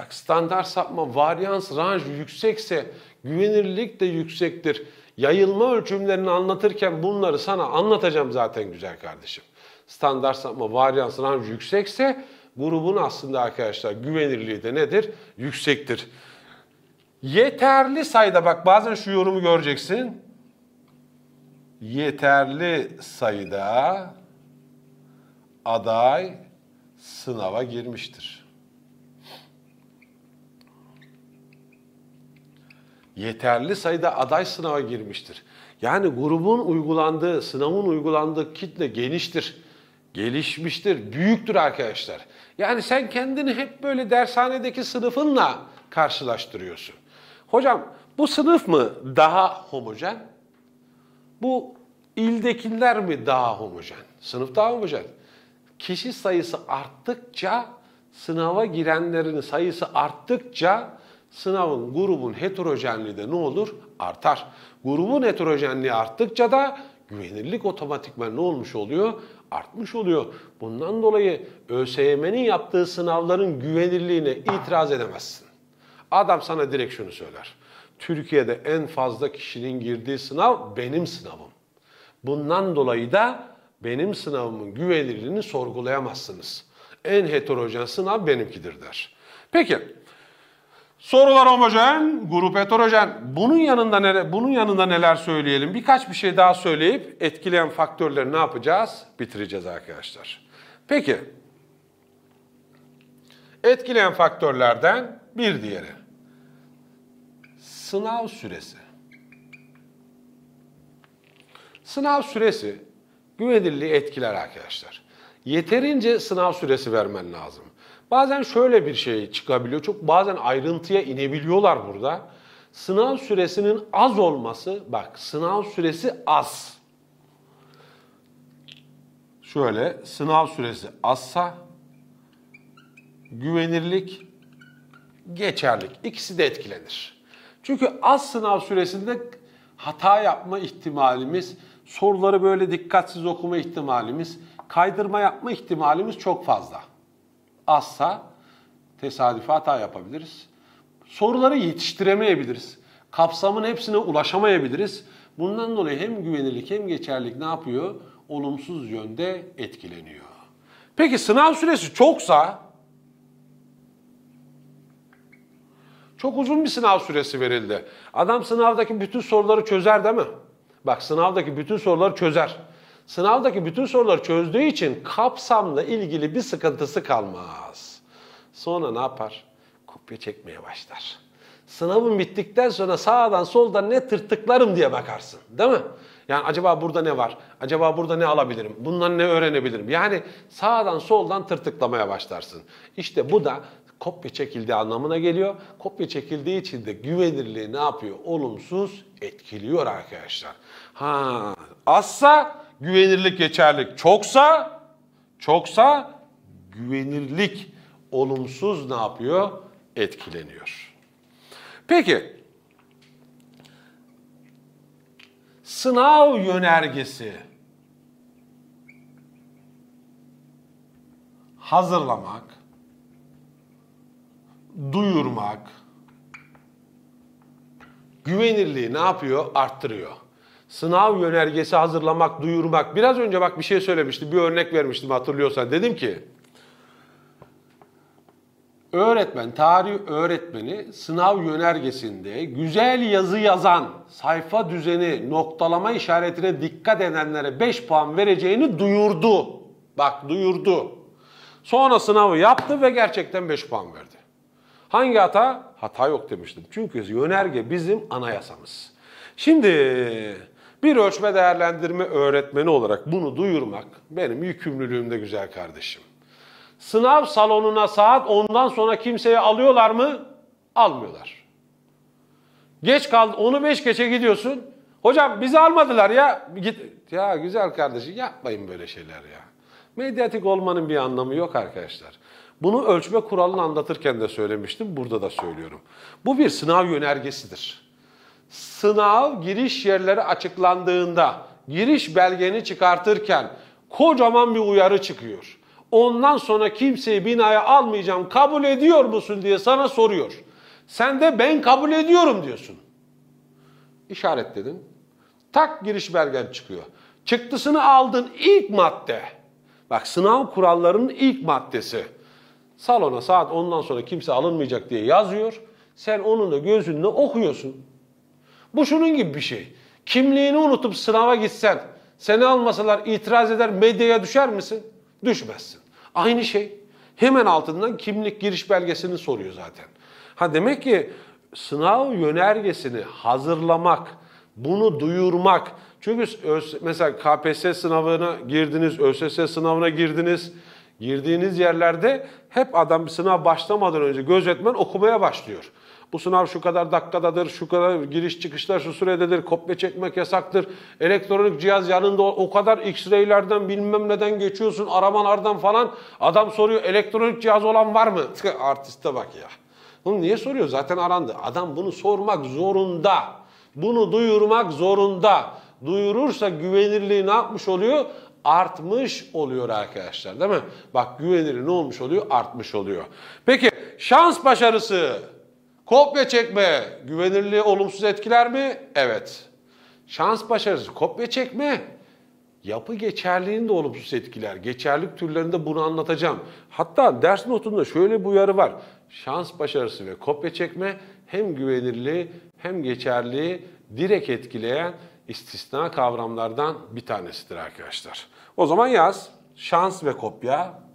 [SPEAKER 1] Bak standart sapma, varyans, ranj yüksekse güvenirlik de yüksektir. Yayılma ölçümlerini anlatırken bunları sana anlatacağım zaten güzel kardeşim. Standart sapma, varyans, ranj yüksekse grubun aslında arkadaşlar güvenirliği de nedir? Yüksektir. Yeterli sayıda bak bazen şu yorumu göreceksin. Yeterli sayıda aday sınava girmiştir. Yeterli sayıda aday sınava girmiştir. Yani grubun uygulandığı, sınavın uygulandığı kitle geniştir, gelişmiştir, büyüktür arkadaşlar. Yani sen kendini hep böyle dershanedeki sınıfınla karşılaştırıyorsun. Hocam bu sınıf mı daha homojen? Bu ildekiler mi daha homojen? Sınıf daha homojen. Kişi sayısı arttıkça sınava girenlerin sayısı arttıkça sınavın grubun heterojenliği de ne olur? Artar. Grubun heterojenliği arttıkça da güvenirlik otomatikman ne olmuş oluyor? Artmış oluyor. Bundan dolayı ÖSYM'nin yaptığı sınavların güvenirliğine itiraz edemezsin. Adam sana direkt şunu söyler. Türkiye'de en fazla kişinin girdiği sınav benim sınavım. Bundan dolayı da benim sınavımın güvenilirliğini sorgulayamazsınız. En heterojen sınav benimkidir der. Peki sorular homojen, grup heterojen. Bunun yanında neler, bunun yanında neler söyleyelim? Birkaç bir şey daha söyleyip etkileyen faktörleri ne yapacağız? Bitireceğiz arkadaşlar. Peki etkileyen faktörlerden bir diğeri. Sınav süresi. Sınav süresi güvenilirliği etkiler arkadaşlar. Yeterince sınav süresi vermen lazım. Bazen şöyle bir şey çıkabiliyor. Çok bazen ayrıntıya inebiliyorlar burada. Sınav süresinin az olması, bak sınav süresi az. Şöyle sınav süresi azsa güvenirlik, geçerlik ikisi de etkilenir. Çünkü az sınav süresinde hata yapma ihtimalimiz, soruları böyle dikkatsiz okuma ihtimalimiz, kaydırma yapma ihtimalimiz çok fazla. Azsa tesadüfi hata yapabiliriz. Soruları yetiştiremeyebiliriz. Kapsamın hepsine ulaşamayabiliriz. Bundan dolayı hem güvenirlik hem geçerlik ne yapıyor? Olumsuz yönde etkileniyor. Peki sınav süresi çoksa Çok uzun bir sınav süresi verildi. Adam sınavdaki bütün soruları çözer değil mi? Bak sınavdaki bütün soruları çözer. Sınavdaki bütün soruları çözdüğü için kapsamla ilgili bir sıkıntısı kalmaz. Sonra ne yapar? Kopya çekmeye başlar. Sınavın bittikten sonra sağdan soldan ne tırtıklarım diye bakarsın. Değil mi? Yani acaba burada ne var? Acaba burada ne alabilirim? Bundan ne öğrenebilirim? Yani sağdan soldan tırtıklamaya başlarsın. İşte bu da kopya çekildiği anlamına geliyor. Kopya çekildiği için de güvenirliği ne yapıyor? Olumsuz etkiliyor arkadaşlar. Ha, azsa güvenirlik geçerlik, çoksa çoksa güvenirlik olumsuz ne yapıyor? Etkileniyor. Peki sınav yönergesi hazırlamak duyurmak güvenirliği ne yapıyor? Arttırıyor. Sınav yönergesi hazırlamak, duyurmak. Biraz önce bak bir şey söylemiştim, bir örnek vermiştim hatırlıyorsan. Dedim ki, öğretmen, tarih öğretmeni sınav yönergesinde güzel yazı yazan, sayfa düzeni, noktalama işaretine dikkat edenlere 5 puan vereceğini duyurdu. Bak duyurdu. Sonra sınavı yaptı ve gerçekten 5 puan verdi. Hangi hata? Hata yok demiştim. Çünkü yönerge bizim anayasamız. Şimdi bir ölçme değerlendirme öğretmeni olarak bunu duyurmak benim yükümlülüğümde güzel kardeşim. Sınav salonuna saat 10'dan sonra kimseyi alıyorlar mı? Almıyorlar. Geç kaldı, onu 5 geçe gidiyorsun. Hocam bizi almadılar ya. Git. Ya güzel kardeşim yapmayın böyle şeyler ya. Medyatik olmanın bir anlamı yok arkadaşlar. Bunu ölçme kuralını anlatırken de söylemiştim, burada da söylüyorum. Bu bir sınav yönergesidir. Sınav giriş yerleri açıklandığında, giriş belgeni çıkartırken kocaman bir uyarı çıkıyor. Ondan sonra kimseyi binaya almayacağım, kabul ediyor musun diye sana soruyor. Sen de ben kabul ediyorum diyorsun. İşaretledin. Tak giriş belgen çıkıyor. Çıktısını aldın ilk madde. Bak sınav kurallarının ilk maddesi. Salona saat ondan sonra kimse alınmayacak diye yazıyor. Sen onun da gözünle okuyorsun. Bu şunun gibi bir şey. Kimliğini unutup sınava gitsen, seni almasalar itiraz eder medyaya düşer misin? Düşmezsin. Aynı şey. Hemen altından kimlik giriş belgesini soruyor zaten. Ha demek ki sınav yönergesini hazırlamak, bunu duyurmak. Çünkü mesela KPSS sınavına girdiniz, ÖSS sınavına girdiniz. Girdiğiniz yerlerde hep adam sınav başlamadan önce gözetmen okumaya başlıyor. Bu sınav şu kadar dakikadadır, şu kadar giriş çıkışlar şu sürededir, kopya çekmek yasaktır. Elektronik cihaz yanında o kadar x-ray'lerden bilmem neden geçiyorsun, aramalardan falan. Adam soruyor elektronik cihaz olan var mı? Artiste bak ya. Bunu niye soruyor? Zaten arandı. Adam bunu sormak zorunda. Bunu duyurmak zorunda. Duyurursa güvenirliği ne yapmış oluyor? Artmış oluyor arkadaşlar değil mi? Bak güvenilir ne olmuş oluyor? Artmış oluyor. Peki şans başarısı, kopya çekme güvenirliği olumsuz etkiler mi? Evet. Şans başarısı, kopya çekme yapı geçerliğini de olumsuz etkiler. Geçerlik türlerinde bunu anlatacağım. Hatta ders notunda şöyle bir uyarı var. Şans başarısı ve kopya çekme hem güvenirliği hem geçerliği direkt etkileyen istisna kavramlardan bir tanesidir arkadaşlar. O zaman yaz. Şans ve kopya.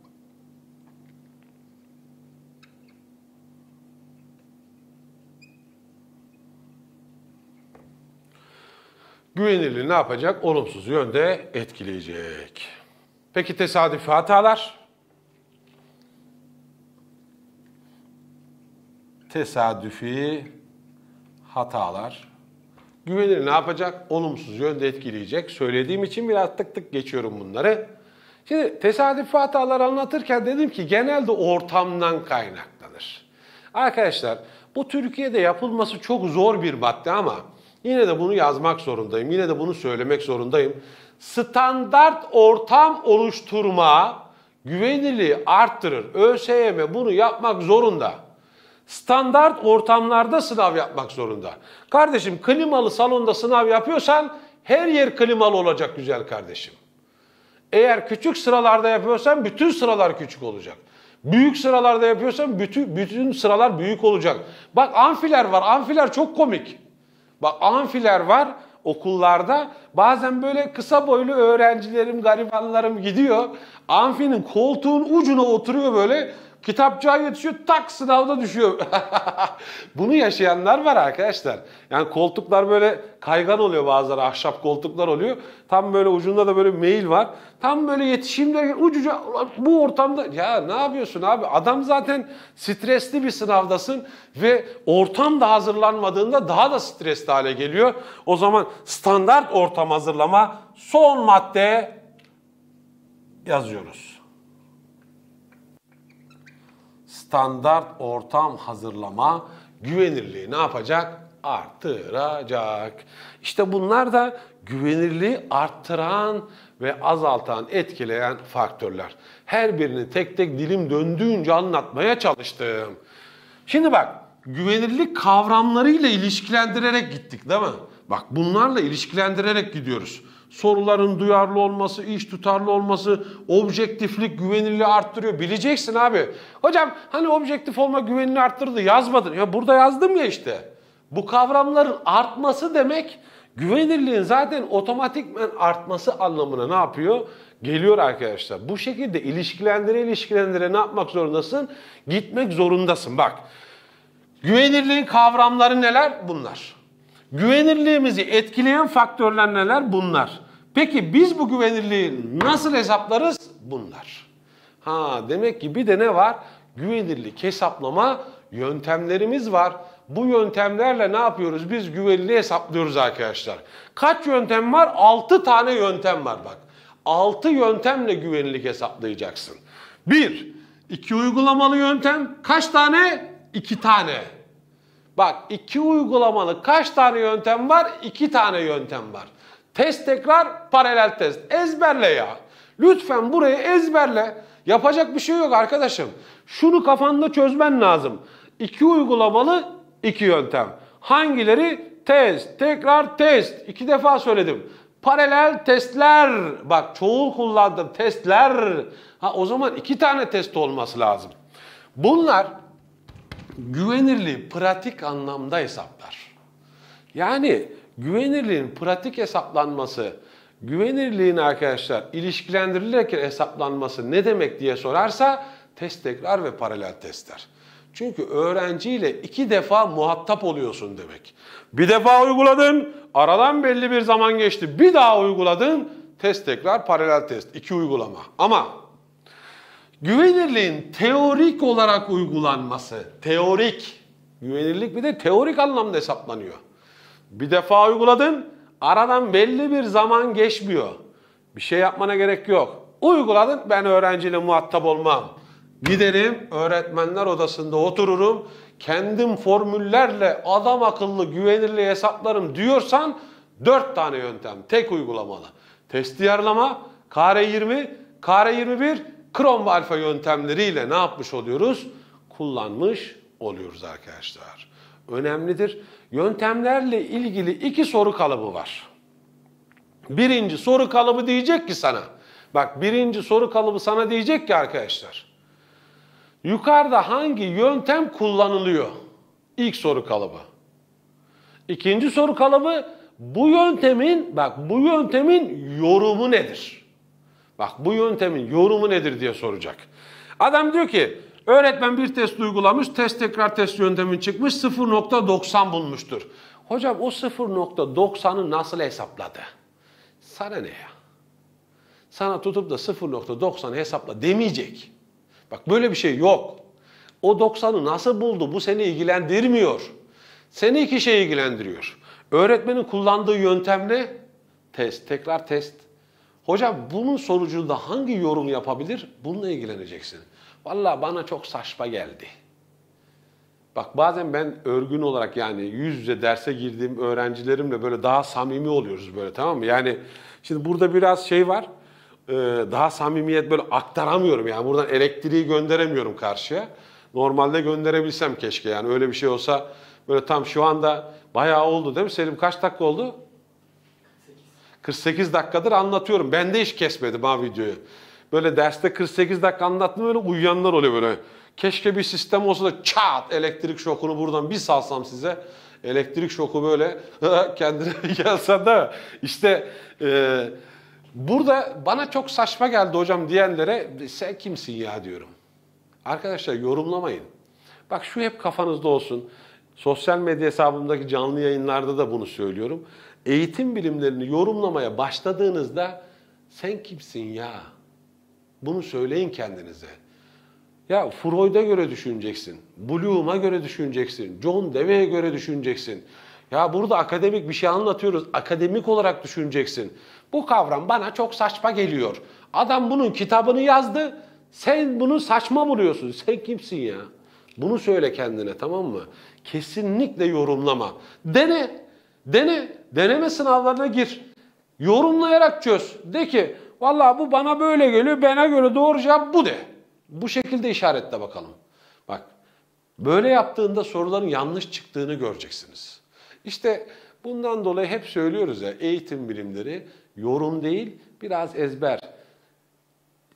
[SPEAKER 1] Güvenirliği ne yapacak? Olumsuz yönde etkileyecek. Peki tesadüfi hatalar? Tesadüfi hatalar güvenir ne yapacak? Olumsuz yönde etkileyecek. Söylediğim için biraz tık tık geçiyorum bunları. Şimdi tesadüfi hatalar anlatırken dedim ki genelde ortamdan kaynaklanır. Arkadaşlar bu Türkiye'de yapılması çok zor bir madde ama yine de bunu yazmak zorundayım. Yine de bunu söylemek zorundayım. Standart ortam oluşturma güvenilirliği arttırır. ÖSYM bunu yapmak zorunda standart ortamlarda sınav yapmak zorunda. Kardeşim klimalı salonda sınav yapıyorsan her yer klimalı olacak güzel kardeşim. Eğer küçük sıralarda yapıyorsan bütün sıralar küçük olacak. Büyük sıralarda yapıyorsan bütün, bütün sıralar büyük olacak. Bak amfiler var. Amfiler çok komik. Bak amfiler var okullarda. Bazen böyle kısa boylu öğrencilerim, garibanlarım gidiyor. Amfinin koltuğun ucuna oturuyor böyle. Kitapçığa yetişiyor tak sınavda düşüyor. Bunu yaşayanlar var arkadaşlar. Yani koltuklar böyle kaygan oluyor bazıları ahşap koltuklar oluyor. Tam böyle ucunda da böyle mail var. Tam böyle yetişeyim derken ucuca bu ortamda ya ne yapıyorsun abi? Adam zaten stresli bir sınavdasın ve ortam da hazırlanmadığında daha da stresli hale geliyor. O zaman standart ortam hazırlama son madde yazıyoruz. Standart ortam hazırlama güvenirliği ne yapacak? Artıracak. İşte bunlar da güvenirliği arttıran ve azaltan, etkileyen faktörler. Her birini tek tek dilim döndüğünce anlatmaya çalıştım. Şimdi bak güvenirlik kavramlarıyla ilişkilendirerek gittik değil mi? Bak bunlarla ilişkilendirerek gidiyoruz. Soruların duyarlı olması, iş tutarlı olması, objektiflik güvenirliği arttırıyor. Bileceksin abi. Hocam hani objektif olma güvenini arttırdı yazmadın. Ya burada yazdım ya işte. Bu kavramların artması demek güvenirliğin zaten otomatikmen artması anlamına ne yapıyor? Geliyor arkadaşlar. Bu şekilde ilişkilendire ilişkilendire ne yapmak zorundasın? Gitmek zorundasın. Bak güvenirliğin kavramları neler? Bunlar. Güvenirliğimizi etkileyen faktörler neler? Bunlar. Peki biz bu güvenirliği nasıl hesaplarız? Bunlar. Ha demek ki bir de ne var? Güvenirlik hesaplama yöntemlerimiz var. Bu yöntemlerle ne yapıyoruz? Biz güvenilirliği hesaplıyoruz arkadaşlar. Kaç yöntem var? 6 tane yöntem var bak. 6 yöntemle güvenilirlik hesaplayacaksın. 1. iki uygulamalı yöntem. Kaç tane? 2 tane. Bak iki uygulamalı kaç tane yöntem var? İki tane yöntem var. Test tekrar, paralel test. Ezberle ya. Lütfen burayı ezberle. Yapacak bir şey yok arkadaşım. Şunu kafanda çözmen lazım. İki uygulamalı, iki yöntem. Hangileri? Test, tekrar test. İki defa söyledim. Paralel testler. Bak çoğul kullandım. Testler. Ha o zaman iki tane test olması lazım. Bunlar güvenirliği pratik anlamda hesaplar. Yani güvenirliğin pratik hesaplanması, güvenirliğin arkadaşlar ilişkilendirilerek hesaplanması ne demek diye sorarsa test tekrar ve paralel testler. Çünkü öğrenciyle iki defa muhatap oluyorsun demek. Bir defa uyguladın, aradan belli bir zaman geçti. Bir daha uyguladın, test tekrar paralel test. iki uygulama. Ama Güvenirliğin teorik olarak uygulanması, teorik, güvenirlik bir de teorik anlamda hesaplanıyor. Bir defa uyguladın, aradan belli bir zaman geçmiyor. Bir şey yapmana gerek yok. Uyguladın, ben öğrenciyle muhatap olmam. Giderim, öğretmenler odasında otururum, kendim formüllerle adam akıllı güvenirliği hesaplarım diyorsan dört tane yöntem, tek uygulamalı. Test diyarlama, kare 20, kare 21, krom ve alfa yöntemleriyle ne yapmış oluyoruz? Kullanmış oluyoruz arkadaşlar. Önemlidir. Yöntemlerle ilgili iki soru kalıbı var. Birinci soru kalıbı diyecek ki sana. Bak birinci soru kalıbı sana diyecek ki arkadaşlar. Yukarıda hangi yöntem kullanılıyor? İlk soru kalıbı. İkinci soru kalıbı bu yöntemin bak bu yöntemin yorumu nedir? Bak bu yöntemin yorumu nedir diye soracak. Adam diyor ki öğretmen bir test uygulamış, test tekrar test yöntemin çıkmış 0.90 bulmuştur. Hocam o 0.90'ı nasıl hesapladı? Sana ne ya? Sana tutup da 0.90'ı hesapla demeyecek. Bak böyle bir şey yok. O 90'ı nasıl buldu? Bu seni ilgilendirmiyor. Seni iki şey ilgilendiriyor. Öğretmenin kullandığı yöntem ne? Test, tekrar test. Hocam bunun sonucunda hangi yorum yapabilir? Bununla ilgileneceksin. Vallahi bana çok saçma geldi. Bak bazen ben örgün olarak yani yüz yüze derse girdiğim öğrencilerimle böyle daha samimi oluyoruz böyle tamam mı? Yani şimdi burada biraz şey var. e, Daha samimiyet böyle aktaramıyorum yani buradan elektriği gönderemiyorum karşıya. Normalde gönderebilsem keşke yani öyle bir şey olsa böyle tam şu anda bayağı oldu değil mi Selim? Kaç dakika oldu? 48 dakikadır anlatıyorum. Ben de hiç kesmedim ha videoyu. Böyle derste 48 dakika anlattım böyle uyuyanlar oluyor böyle. Keşke bir sistem olsa da çat elektrik şokunu buradan bir salsam size. Elektrik şoku böyle kendine gelse de işte e, burada bana çok saçma geldi hocam diyenlere sen kimsin ya diyorum. Arkadaşlar yorumlamayın. Bak şu hep kafanızda olsun. Sosyal medya hesabımdaki canlı yayınlarda da bunu söylüyorum. Eğitim bilimlerini yorumlamaya başladığınızda sen kimsin ya? Bunu söyleyin kendinize. Ya Freud'a göre düşüneceksin. Bloom'a göre düşüneceksin. John Dewey'e göre düşüneceksin. Ya burada akademik bir şey anlatıyoruz. Akademik olarak düşüneceksin. Bu kavram bana çok saçma geliyor. Adam bunun kitabını yazdı. Sen bunu saçma buluyorsun. Sen kimsin ya? Bunu söyle kendine tamam mı? Kesinlikle yorumlama. Dene. Dene. Deneme sınavlarına gir. Yorumlayarak çöz. De ki vallahi bu bana böyle geliyor. Bana göre doğru cevap bu de. Bu şekilde işaretle bakalım. Bak Böyle yaptığında soruların yanlış çıktığını göreceksiniz. İşte bundan dolayı hep söylüyoruz ya eğitim bilimleri yorum değil biraz ezber.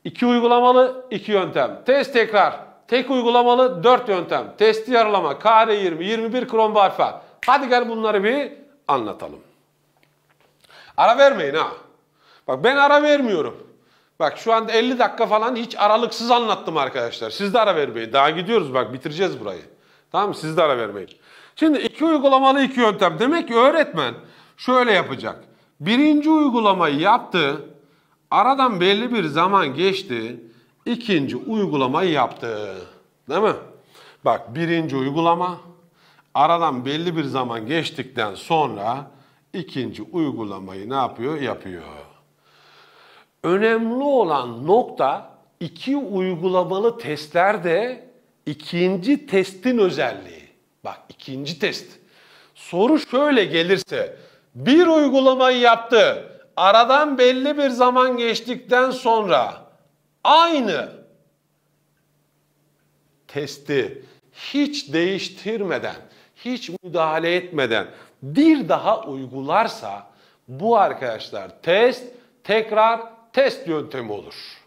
[SPEAKER 1] İki uygulamalı iki yöntem. Test tekrar. Tek uygulamalı dört yöntem. Testi yarılama. Kare 20, 21 krom alfa. Hadi gel bunları bir anlatalım. Ara vermeyin ha. Bak ben ara vermiyorum. Bak şu anda 50 dakika falan hiç aralıksız anlattım arkadaşlar. Siz de ara vermeyin. Daha gidiyoruz bak bitireceğiz burayı. Tamam mı? Siz de ara vermeyin. Şimdi iki uygulamalı iki yöntem. Demek ki öğretmen şöyle yapacak. Birinci uygulamayı yaptı. Aradan belli bir zaman geçti. İkinci uygulamayı yaptı. Değil mi? Bak birinci uygulama aradan belli bir zaman geçtikten sonra ikinci uygulamayı ne yapıyor? Yapıyor. Önemli olan nokta iki uygulamalı testlerde ikinci testin özelliği. Bak ikinci test. Soru şöyle gelirse bir uygulamayı yaptı. Aradan belli bir zaman geçtikten sonra aynı testi hiç değiştirmeden, hiç müdahale etmeden bir daha uygularsa bu arkadaşlar test tekrar test yöntemi olur.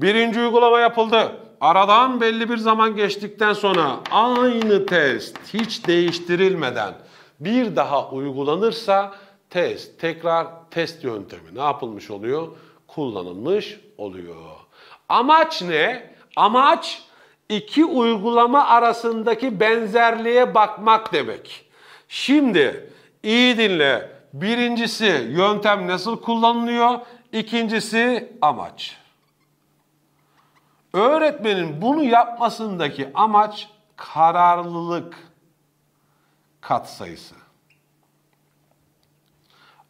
[SPEAKER 1] Birinci uygulama yapıldı. Aradan belli bir zaman geçtikten sonra aynı test hiç değiştirilmeden bir daha uygulanırsa test, tekrar test yöntemi ne yapılmış oluyor? Kullanılmış oluyor. Amaç ne? Amaç iki uygulama arasındaki benzerliğe bakmak demek. Şimdi iyi dinle. Birincisi yöntem nasıl kullanılıyor? İkincisi amaç. Öğretmenin bunu yapmasındaki amaç kararlılık katsayısı.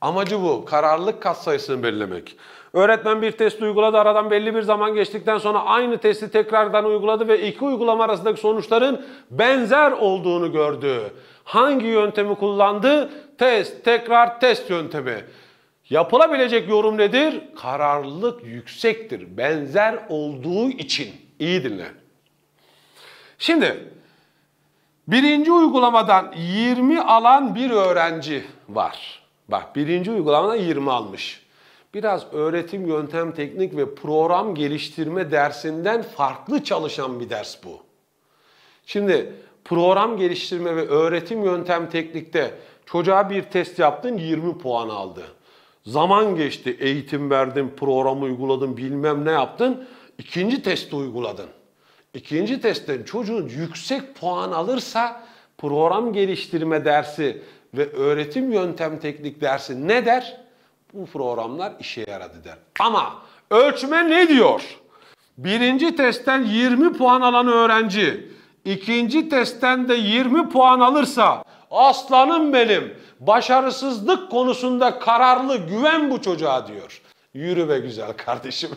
[SPEAKER 1] Amacı bu. Kararlılık katsayısını belirlemek. Öğretmen bir test uyguladı. Aradan belli bir zaman geçtikten sonra aynı testi tekrardan uyguladı ve iki uygulama arasındaki sonuçların benzer olduğunu gördü. Hangi yöntemi kullandı? Test, tekrar test yöntemi. Yapılabilecek yorum nedir? Kararlılık yüksektir. Benzer olduğu için. İyi dinle. Şimdi birinci uygulamadan 20 alan bir öğrenci var. Bak birinci uygulamadan 20 almış. Biraz öğretim yöntem teknik ve program geliştirme dersinden farklı çalışan bir ders bu. Şimdi program geliştirme ve öğretim yöntem teknikte çocuğa bir test yaptın 20 puan aldı. Zaman geçti, eğitim verdin, program uyguladın, bilmem ne yaptın. İkinci testi uyguladın. İkinci testten çocuğun yüksek puan alırsa program geliştirme dersi ve öğretim yöntem teknik dersi ne der? Bu programlar işe yaradı der. Ama ölçme ne diyor? Birinci testten 20 puan alan öğrenci ikinci testten de 20 puan alırsa aslanım benim başarısızlık konusunda kararlı güven bu çocuğa diyor. Yürü be güzel kardeşim.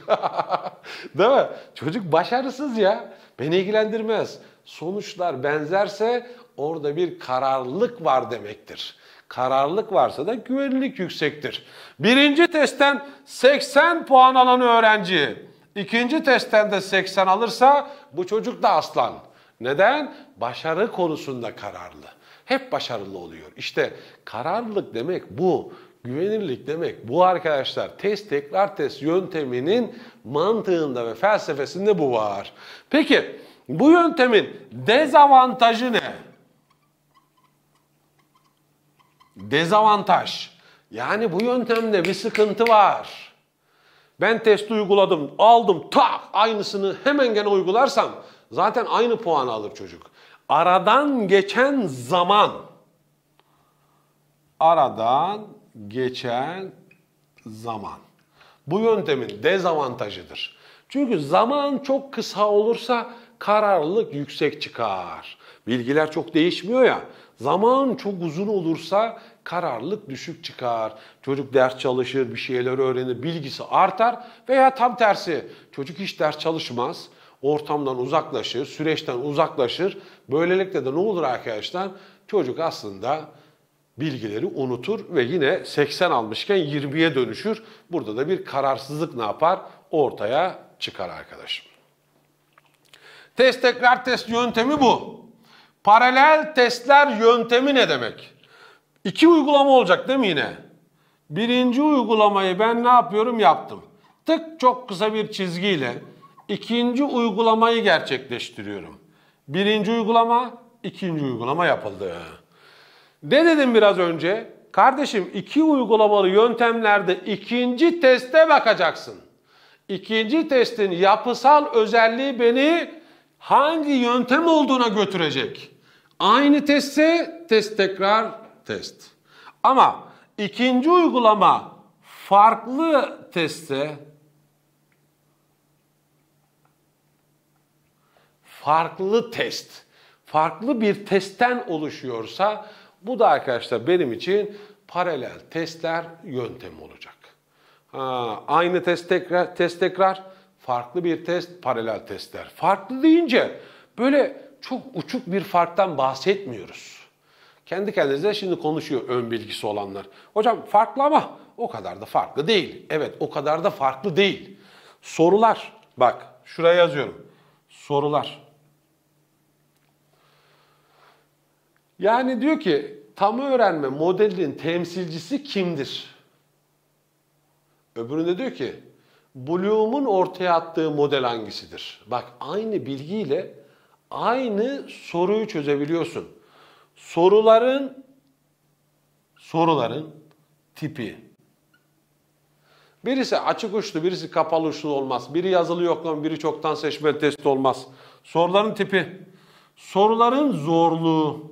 [SPEAKER 1] Değil mi? Çocuk başarısız ya. Beni ilgilendirmez. Sonuçlar benzerse orada bir kararlılık var demektir. Kararlılık varsa da güvenlik yüksektir. Birinci testten 80 puan alan öğrenci, ikinci testten de 80 alırsa bu çocuk da aslan. Neden? Başarı konusunda kararlı. Hep başarılı oluyor. İşte kararlılık demek bu. Güvenirlik demek bu arkadaşlar. Test tekrar test yönteminin mantığında ve felsefesinde bu var. Peki bu yöntemin dezavantajı ne? Dezavantaj. Yani bu yöntemde bir sıkıntı var. Ben test uyguladım, aldım, tak aynısını hemen gene uygularsam zaten aynı puanı alır çocuk. Aradan geçen zaman aradan geçen zaman. Bu yöntemin dezavantajıdır. Çünkü zaman çok kısa olursa kararlılık yüksek çıkar. Bilgiler çok değişmiyor ya. Zaman çok uzun olursa kararlılık düşük çıkar. Çocuk ders çalışır, bir şeyler öğrenir, bilgisi artar veya tam tersi. Çocuk hiç ders çalışmaz, ortamdan uzaklaşır, süreçten uzaklaşır. Böylelikle de ne olur arkadaşlar? Çocuk aslında bilgileri unutur ve yine 80 almışken 20'ye dönüşür. Burada da bir kararsızlık ne yapar? Ortaya çıkar arkadaşım. Test tekrar test yöntemi bu. Paralel testler yöntemi ne demek? İki uygulama olacak değil mi yine? Birinci uygulamayı ben ne yapıyorum? Yaptım. Tık çok kısa bir çizgiyle ikinci uygulamayı gerçekleştiriyorum. Birinci uygulama, ikinci uygulama yapıldı. Ne dedim biraz önce? Kardeşim iki uygulamalı yöntemlerde ikinci teste bakacaksın. İkinci testin yapısal özelliği beni hangi yöntem olduğuna götürecek. Aynı testse test tekrar test. Ama ikinci uygulama farklı testte farklı test, farklı bir testten oluşuyorsa bu da arkadaşlar benim için paralel testler yöntemi olacak. Ha, aynı test tekrar, test tekrar, farklı bir test, paralel testler. Farklı deyince böyle çok uçuk bir farktan bahsetmiyoruz. Kendi kendinize şimdi konuşuyor ön bilgisi olanlar. Hocam farklı ama o kadar da farklı değil. Evet o kadar da farklı değil. Sorular, bak şuraya yazıyorum. Sorular. Yani diyor ki tam öğrenme modelinin temsilcisi kimdir? Öbüründe diyor ki Bloom'un ortaya attığı model hangisidir? Bak aynı bilgiyle aynı soruyu çözebiliyorsun. Soruların soruların tipi. Birisi açık uçlu, birisi kapalı uçlu olmaz. Biri yazılı yoklama, biri çoktan seçmeli test olmaz. Soruların tipi. Soruların zorluğu.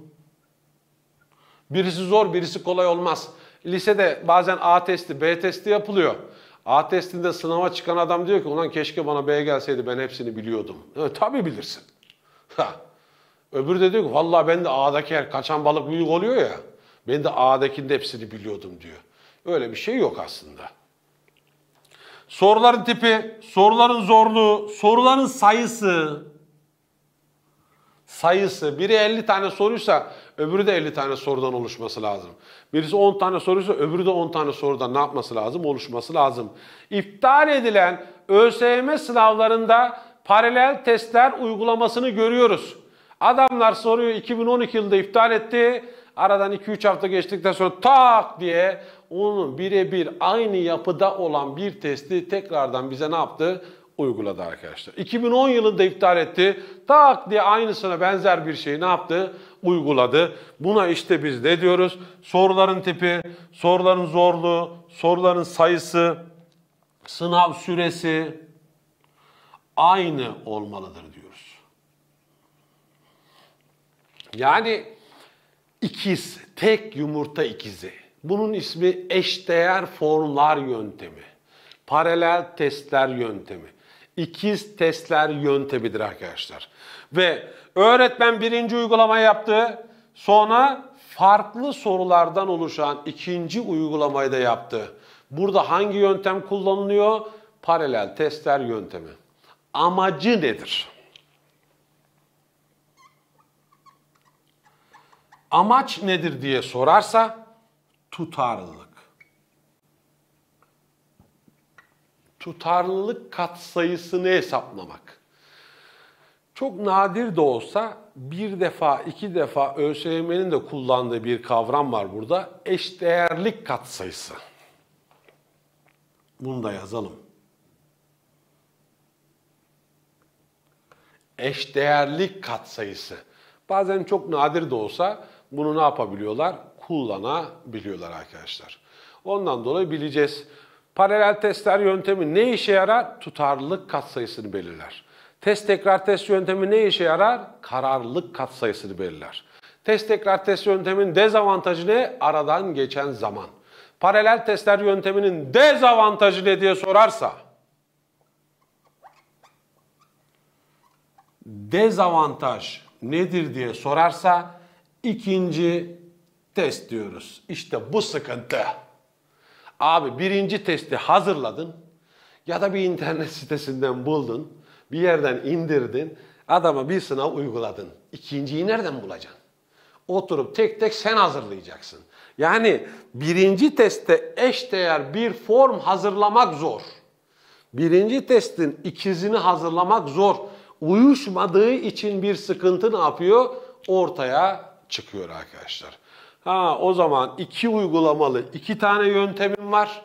[SPEAKER 1] Birisi zor, birisi kolay olmaz. Lisede bazen A testi, B testi yapılıyor. A testinde sınava çıkan adam diyor ki ulan keşke bana B gelseydi ben hepsini biliyordum. Evet, tabii bilirsin. Ha. Öbürü de diyor ki vallahi ben de A'daki her kaçan balık büyük oluyor ya. Ben de A'dakinde hepsini biliyordum diyor. Öyle bir şey yok aslında. Soruların tipi, soruların zorluğu, soruların sayısı. Sayısı. Biri 50 tane soruysa öbürü de 50 tane sorudan oluşması lazım. Birisi 10 tane soruysa öbürü de 10 tane sorudan ne yapması lazım? Oluşması lazım. İptal edilen ÖSYM sınavlarında paralel testler uygulamasını görüyoruz. Adamlar soruyu 2012 yılında iptal etti. Aradan 2-3 hafta geçtikten sonra tak diye onun birebir aynı yapıda olan bir testi tekrardan bize ne yaptı? Uyguladı arkadaşlar. 2010 yılında iptal etti. Tak diye aynısına benzer bir şey ne yaptı? Uyguladı. Buna işte biz ne diyoruz? Soruların tipi, soruların zorluğu, soruların sayısı, sınav süresi aynı olmalıdır diyoruz. Yani ikiz, tek yumurta ikizi. Bunun ismi eşdeğer formlar yöntemi. Paralel testler yöntemi. İkiz testler yöntemidir arkadaşlar. Ve öğretmen birinci uygulamayı yaptı. Sonra farklı sorulardan oluşan ikinci uygulamayı da yaptı. Burada hangi yöntem kullanılıyor? Paralel testler yöntemi. Amacı nedir? Amaç nedir diye sorarsa tutarlılık. Tutarlılık katsayısını hesaplamak. Çok nadir de olsa bir defa, iki defa ÖSYM'nin de kullandığı bir kavram var burada. Eşdeğerlik katsayısı. Bunu da yazalım. Eşdeğerlik katsayısı. Bazen çok nadir de olsa bunu ne yapabiliyorlar? Kullanabiliyorlar arkadaşlar. Ondan dolayı bileceğiz. Paralel testler yöntemi ne işe yarar? Tutarlılık katsayısını belirler. Test tekrar test yöntemi ne işe yarar? Kararlılık katsayısını belirler. Test tekrar test yönteminin dezavantajı ne? Aradan geçen zaman. Paralel testler yönteminin dezavantajı ne diye sorarsa dezavantaj nedir diye sorarsa ikinci test diyoruz. İşte bu sıkıntı. Abi birinci testi hazırladın ya da bir internet sitesinden buldun, bir yerden indirdin, adama bir sınav uyguladın. İkinciyi nereden bulacaksın? Oturup tek tek sen hazırlayacaksın. Yani birinci testte eşdeğer bir form hazırlamak zor. Birinci testin ikizini hazırlamak zor. uyuşmadığı için bir sıkıntı ne yapıyor? Ortaya çıkıyor arkadaşlar. Ha o zaman iki uygulamalı iki tane yöntemim var.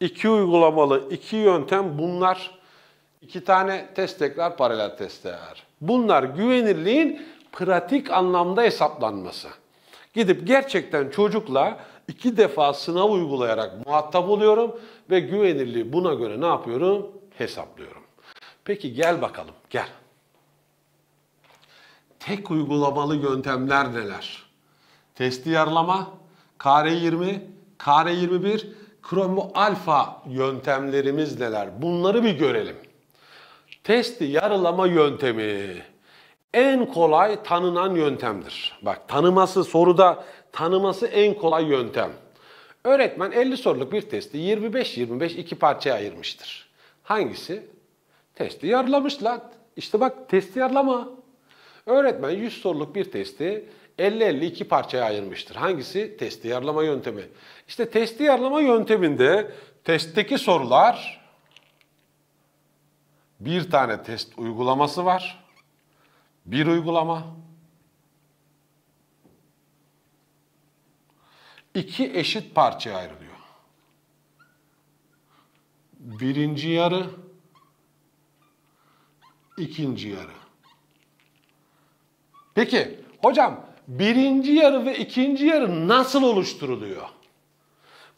[SPEAKER 1] İki uygulamalı iki yöntem bunlar. İki tane test tekrar paralel testler. Bunlar güvenirliğin pratik anlamda hesaplanması. Gidip gerçekten çocukla iki defa sınav uygulayarak muhatap oluyorum ve güvenirliği buna göre ne yapıyorum? Hesaplıyorum. Peki gel bakalım, gel. Tek uygulamalı yöntemler neler? Testi yarlama, kare 20, kare 21, kromo alfa yöntemlerimiz neler? Bunları bir görelim. Testi yarılama yöntemi en kolay tanınan yöntemdir. Bak tanıması soruda tanıması en kolay yöntem. Öğretmen 50 soruluk bir testi 25-25 iki parçaya ayırmıştır. Hangisi? Testi yarılamış lan. İşte bak testi yarlama. Öğretmen 100 soruluk bir testi 50-50 iki parçaya ayırmıştır. Hangisi? Testi yarlama yöntemi. İşte testi yarlama yönteminde testteki sorular bir tane test uygulaması var. Bir uygulama. iki eşit parçaya ayrılıyor. Birinci yarı, ikinci yarı. Peki hocam birinci yarı ve ikinci yarı nasıl oluşturuluyor?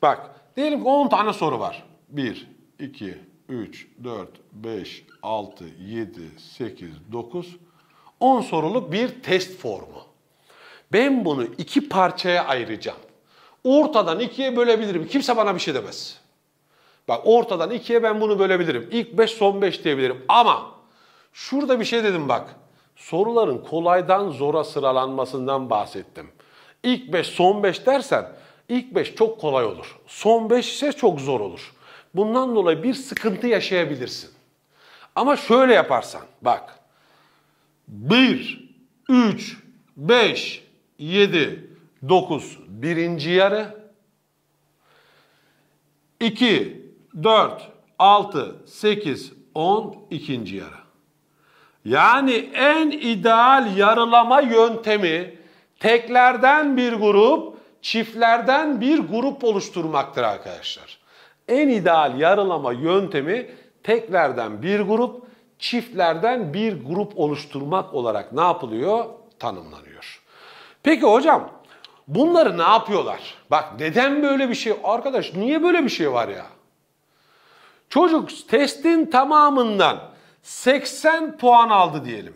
[SPEAKER 1] Bak diyelim ki 10 tane soru var. 1, 2, 3, 4, 5, 6, 7, 8, 9, 10 soruluk bir test formu. Ben bunu iki parçaya ayıracağım. Ortadan ikiye bölebilirim. Kimse bana bir şey demez. Bak ortadan ikiye ben bunu bölebilirim. İlk 5 son 5 diyebilirim. Ama şurada bir şey dedim bak. Soruların kolaydan zora sıralanmasından bahsettim. İlk 5 son 5 dersen ilk 5 çok kolay olur. Son 5 ise çok zor olur. Bundan dolayı bir sıkıntı yaşayabilirsin. Ama şöyle yaparsan bak. 1, 3, 5, 7, 9 birinci yarı. 2, 4, 6, 8, 10 ikinci yarı. Yani en ideal yarılama yöntemi teklerden bir grup, çiftlerden bir grup oluşturmaktır arkadaşlar. En ideal yarılama yöntemi teklerden bir grup, çiftlerden bir grup oluşturmak olarak ne yapılıyor? Tanımlanıyor. Peki hocam bunları ne yapıyorlar? Bak neden böyle bir şey? Arkadaş niye böyle bir şey var ya? Çocuk testin tamamından 80 puan aldı diyelim.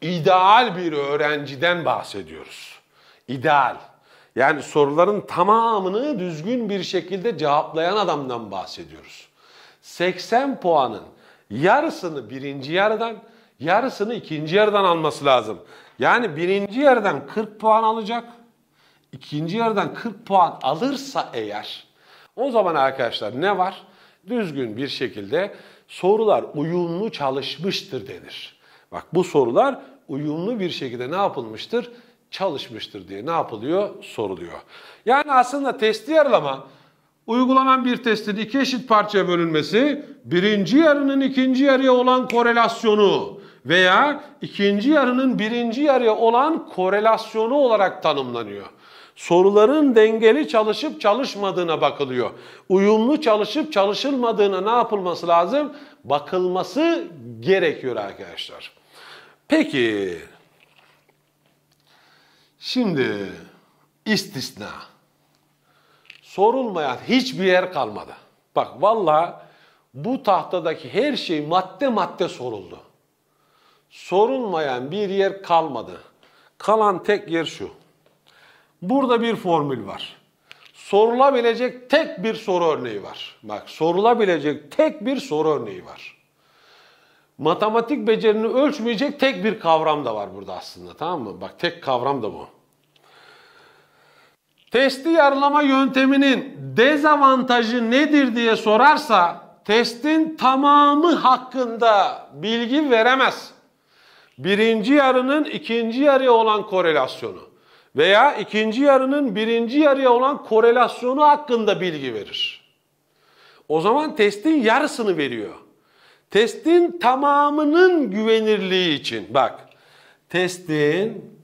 [SPEAKER 1] İdeal bir öğrenciden bahsediyoruz. İdeal. Yani soruların tamamını düzgün bir şekilde cevaplayan adamdan bahsediyoruz. 80 puanın yarısını birinci yarıdan, yarısını ikinci yarıdan alması lazım. Yani birinci yarıdan 40 puan alacak, ikinci yarıdan 40 puan alırsa eğer, o zaman arkadaşlar ne var? Düzgün bir şekilde sorular uyumlu çalışmıştır denir. Bak bu sorular uyumlu bir şekilde ne yapılmıştır? Çalışmıştır diye ne yapılıyor? Soruluyor. Yani aslında testi yarılama uygulanan bir testin iki eşit parçaya bölünmesi birinci yarının ikinci yarıya olan korelasyonu veya ikinci yarının birinci yarıya olan korelasyonu olarak tanımlanıyor. Soruların dengeli çalışıp çalışmadığına bakılıyor. Uyumlu çalışıp çalışılmadığına ne yapılması lazım? Bakılması gerekiyor arkadaşlar. Peki, şimdi istisna. Sorulmayan hiçbir yer kalmadı. Bak valla bu tahtadaki her şey madde madde soruldu. Sorulmayan bir yer kalmadı. Kalan tek yer şu. Burada bir formül var. Sorulabilecek tek bir soru örneği var. Bak sorulabilecek tek bir soru örneği var. Matematik becerini ölçmeyecek tek bir kavram da var burada aslında tamam mı? Bak tek kavram da bu. Testi yarılama yönteminin dezavantajı nedir diye sorarsa testin tamamı hakkında bilgi veremez. Birinci yarının ikinci yarıya olan korelasyonu veya ikinci yarının birinci yarıya olan korelasyonu hakkında bilgi verir. O zaman testin yarısını veriyor. Testin tamamının güvenirliği için bak. Testin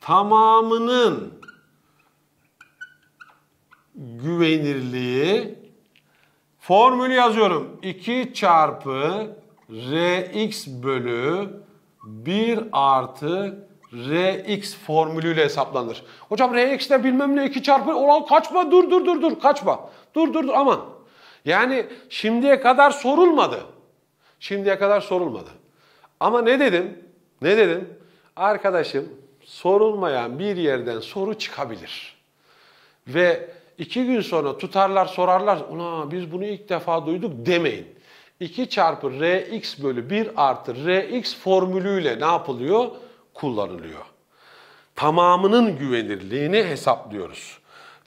[SPEAKER 1] tamamının güvenirliği formülü yazıyorum. 2 çarpı Rx bölü 1 artı Rx formülüyle hesaplanır. Hocam Rx de bilmem ne 2 çarpı olan kaçma dur dur dur dur kaçma. Dur dur dur aman. Yani şimdiye kadar sorulmadı. Şimdiye kadar sorulmadı. Ama ne dedim? Ne dedim? Arkadaşım sorulmayan bir yerden soru çıkabilir. Ve iki gün sonra tutarlar sorarlar. Ulan biz bunu ilk defa duyduk demeyin. 2 çarpı Rx bölü 1 artı Rx formülüyle ne yapılıyor? Kullanılıyor. Tamamının güvenirliğini hesaplıyoruz.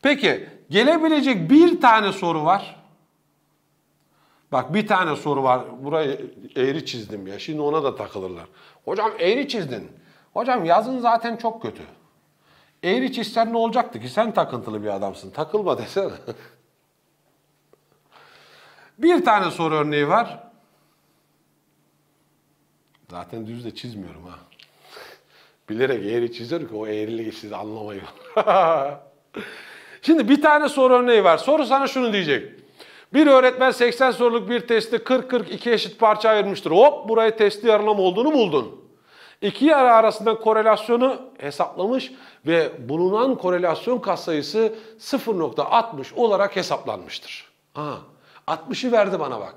[SPEAKER 1] Peki gelebilecek bir tane soru var. Bak bir tane soru var. Burayı eğri çizdim ya. Şimdi ona da takılırlar. Hocam eğri çizdin. Hocam yazın zaten çok kötü. Eğri çizsen ne olacaktı ki? Sen takıntılı bir adamsın. Takılma desene. bir tane soru örneği var. Zaten düz de çizmiyorum ha. Bilerek eğri çiziyorum ki o eğriliği siz anlamayın. Şimdi bir tane soru örneği var. Soru sana şunu diyecek. Bir öğretmen 80 soruluk bir testi 40-42 eşit parça ayırmıştır. Hop burayı testi yarılama olduğunu buldun. İki yarı arasında korelasyonu hesaplamış ve bulunan korelasyon katsayısı 0.60 olarak hesaplanmıştır. Ha, 60'ı verdi bana bak.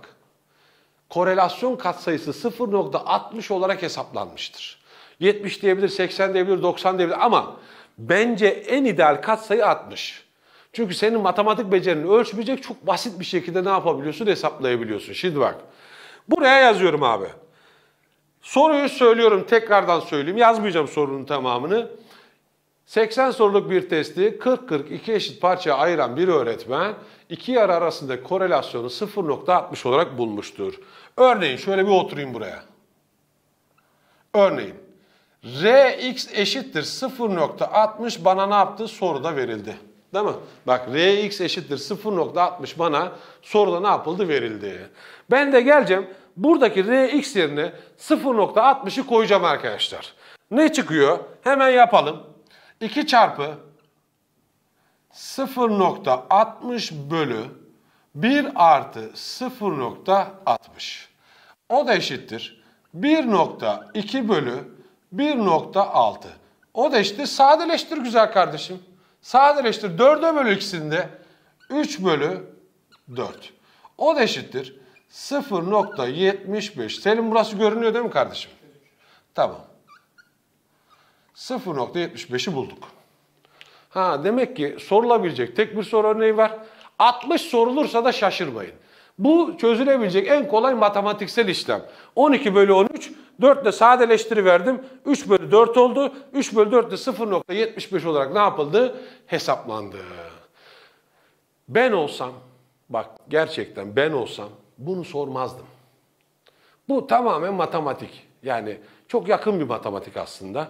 [SPEAKER 1] Korelasyon katsayısı 0.60 olarak hesaplanmıştır. 70 diyebilir, 80 diyebilir, 90 diyebilir ama bence en ideal katsayı 60. Çünkü senin matematik becerini ölçmeyecek çok basit bir şekilde ne yapabiliyorsun hesaplayabiliyorsun. Şimdi bak. Buraya yazıyorum abi. Soruyu söylüyorum tekrardan söyleyeyim. Yazmayacağım sorunun tamamını. 80 soruluk bir testi 40-42 eşit parçaya ayıran bir öğretmen iki yarı arasında korelasyonu 0.60 olarak bulmuştur. Örneğin şöyle bir oturayım buraya. Örneğin Rx eşittir 0.60 bana ne yaptı? Soruda verildi. Değil mi? Bak Rx eşittir 0.60 bana soruda ne yapıldı? Verildi. Ben de geleceğim buradaki Rx yerine 0.60'ı koyacağım arkadaşlar. Ne çıkıyor? Hemen yapalım. 2 çarpı 0.60 bölü 1 artı 0.60. O da eşittir. 1.2 bölü 1.6. O da eşittir. Sadeleştir güzel kardeşim. Sadeleştir. 4'e bölü ikisinde 3 bölü 4. O da eşittir. 0.75. Senin burası görünüyor değil mi kardeşim? Tamam. 0.75'i bulduk. Ha demek ki sorulabilecek tek bir soru örneği var. 60 sorulursa da şaşırmayın. Bu çözülebilecek en kolay matematiksel işlem. 12 bölü 13, 4 ile sadeleştiriverdim. 3 bölü 4 oldu. 3 bölü 4 de 0.75 olarak ne yapıldı? Hesaplandı. Ben olsam, bak gerçekten ben olsam bunu sormazdım. Bu tamamen matematik. Yani çok yakın bir matematik aslında.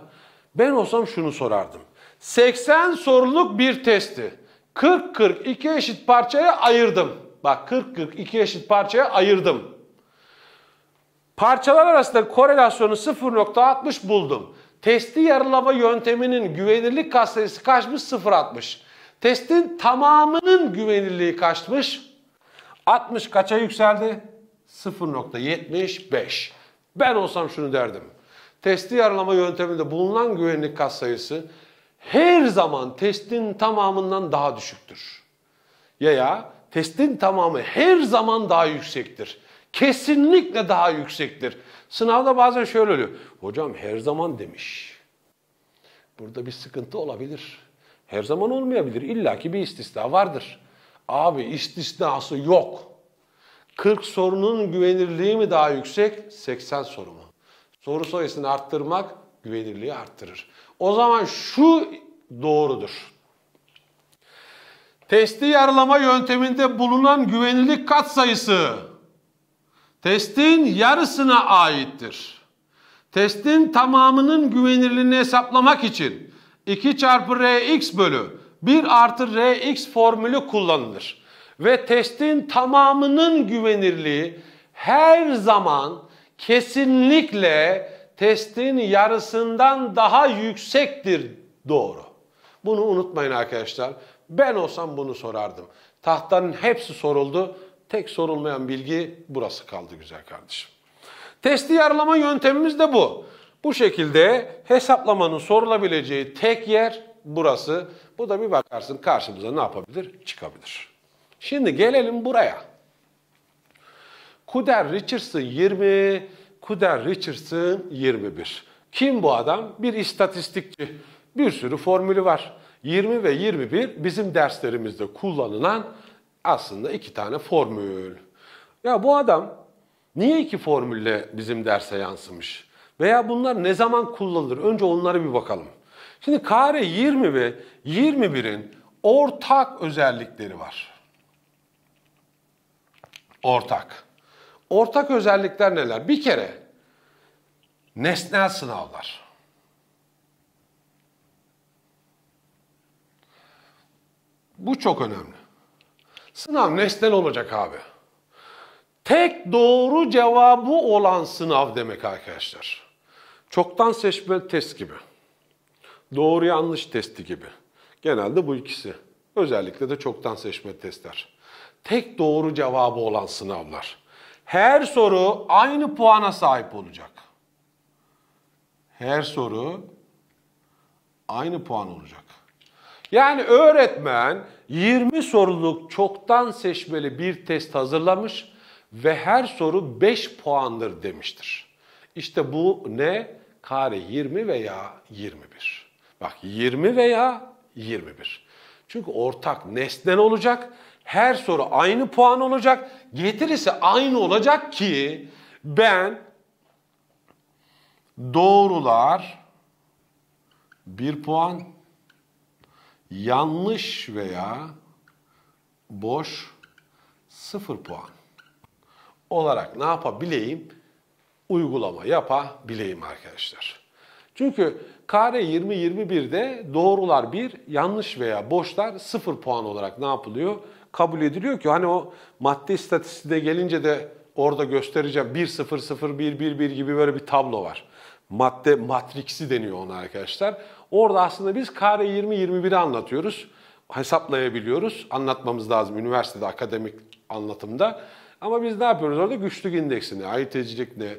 [SPEAKER 1] Ben olsam şunu sorardım. 80 soruluk bir testi 40-42 eşit parçaya ayırdım. Bak 40-42 eşit parçaya ayırdım. Parçalar arasında korelasyonu 0.60 buldum. Testi yarılama yönteminin güvenirlik katsayısı kaçmış? 0.60. Testin tamamının güvenirliği kaçmış? 60 kaça yükseldi? 0.75. Ben olsam şunu derdim. Testi yarılama yönteminde bulunan güvenlik katsayısı her zaman testin tamamından daha düşüktür. Ya ya testin tamamı her zaman daha yüksektir. Kesinlikle daha yüksektir. Sınavda bazen şöyle oluyor. Hocam her zaman demiş. Burada bir sıkıntı olabilir. Her zaman olmayabilir. İlla ki bir istisna vardır. Abi istisnası yok. 40 sorunun güvenirliği mi daha yüksek? 80 soru mu? Soru sayısını arttırmak güvenirliği arttırır. O zaman şu doğrudur. Testi yarılama yönteminde bulunan güvenirlik katsayısı testin yarısına aittir. Testin tamamının güvenirliğini hesaplamak için 2 çarpı Rx bölü 1 artı Rx formülü kullanılır. Ve testin tamamının güvenirliği her zaman kesinlikle testin yarısından daha yüksektir doğru. Bunu unutmayın arkadaşlar. Ben olsam bunu sorardım. Tahtanın hepsi soruldu. Tek sorulmayan bilgi burası kaldı güzel kardeşim. Testi yarılama yöntemimiz de bu. Bu şekilde hesaplamanın sorulabileceği tek yer burası. Bu da bir bakarsın karşımıza ne yapabilir? Çıkabilir. Şimdi gelelim buraya. Kuder Richardson 20, Kuder Richardson 21. Kim bu adam? Bir istatistikçi. Bir sürü formülü var. 20 ve 21 bizim derslerimizde kullanılan aslında iki tane formül. Ya bu adam niye iki formülle bizim derse yansımış? Veya bunlar ne zaman kullanılır? Önce onlara bir bakalım. Şimdi kare 20 ve 21'in ortak özellikleri var. Ortak. Ortak özellikler neler? Bir kere nesnel sınavlar. Bu çok önemli. Sınav nesnel olacak abi. Tek doğru cevabı olan sınav demek arkadaşlar. Çoktan seçmeli test gibi. Doğru yanlış testi gibi. Genelde bu ikisi. Özellikle de çoktan seçme testler. Tek doğru cevabı olan sınavlar. Her soru aynı puana sahip olacak. Her soru aynı puan olacak. Yani öğretmen 20 soruluk çoktan seçmeli bir test hazırlamış ve her soru 5 puandır demiştir. İşte bu ne? Kare 20 veya 21. Bak 20 veya 21. Çünkü ortak nesnel olacak. Her soru aynı puan olacak. Getirisi aynı olacak ki ben doğrular 1 puan, yanlış veya boş 0 puan olarak ne yapabileyim? Uygulama yapabileyim arkadaşlar. Çünkü kare 20-21'de doğrular 1, yanlış veya boşlar 0 puan olarak ne yapılıyor? Kabul ediliyor ki hani o madde istatistiğine gelince de orada göstereceğim 1-0-0-1-1-1 gibi böyle bir tablo var. Madde matriksi deniyor ona arkadaşlar. Orada aslında biz kare 20-21'i anlatıyoruz. Hesaplayabiliyoruz. Anlatmamız lazım üniversitede akademik anlatımda. Ama biz ne yapıyoruz orada? Güçlük indeksini, ayırt edicilik ne,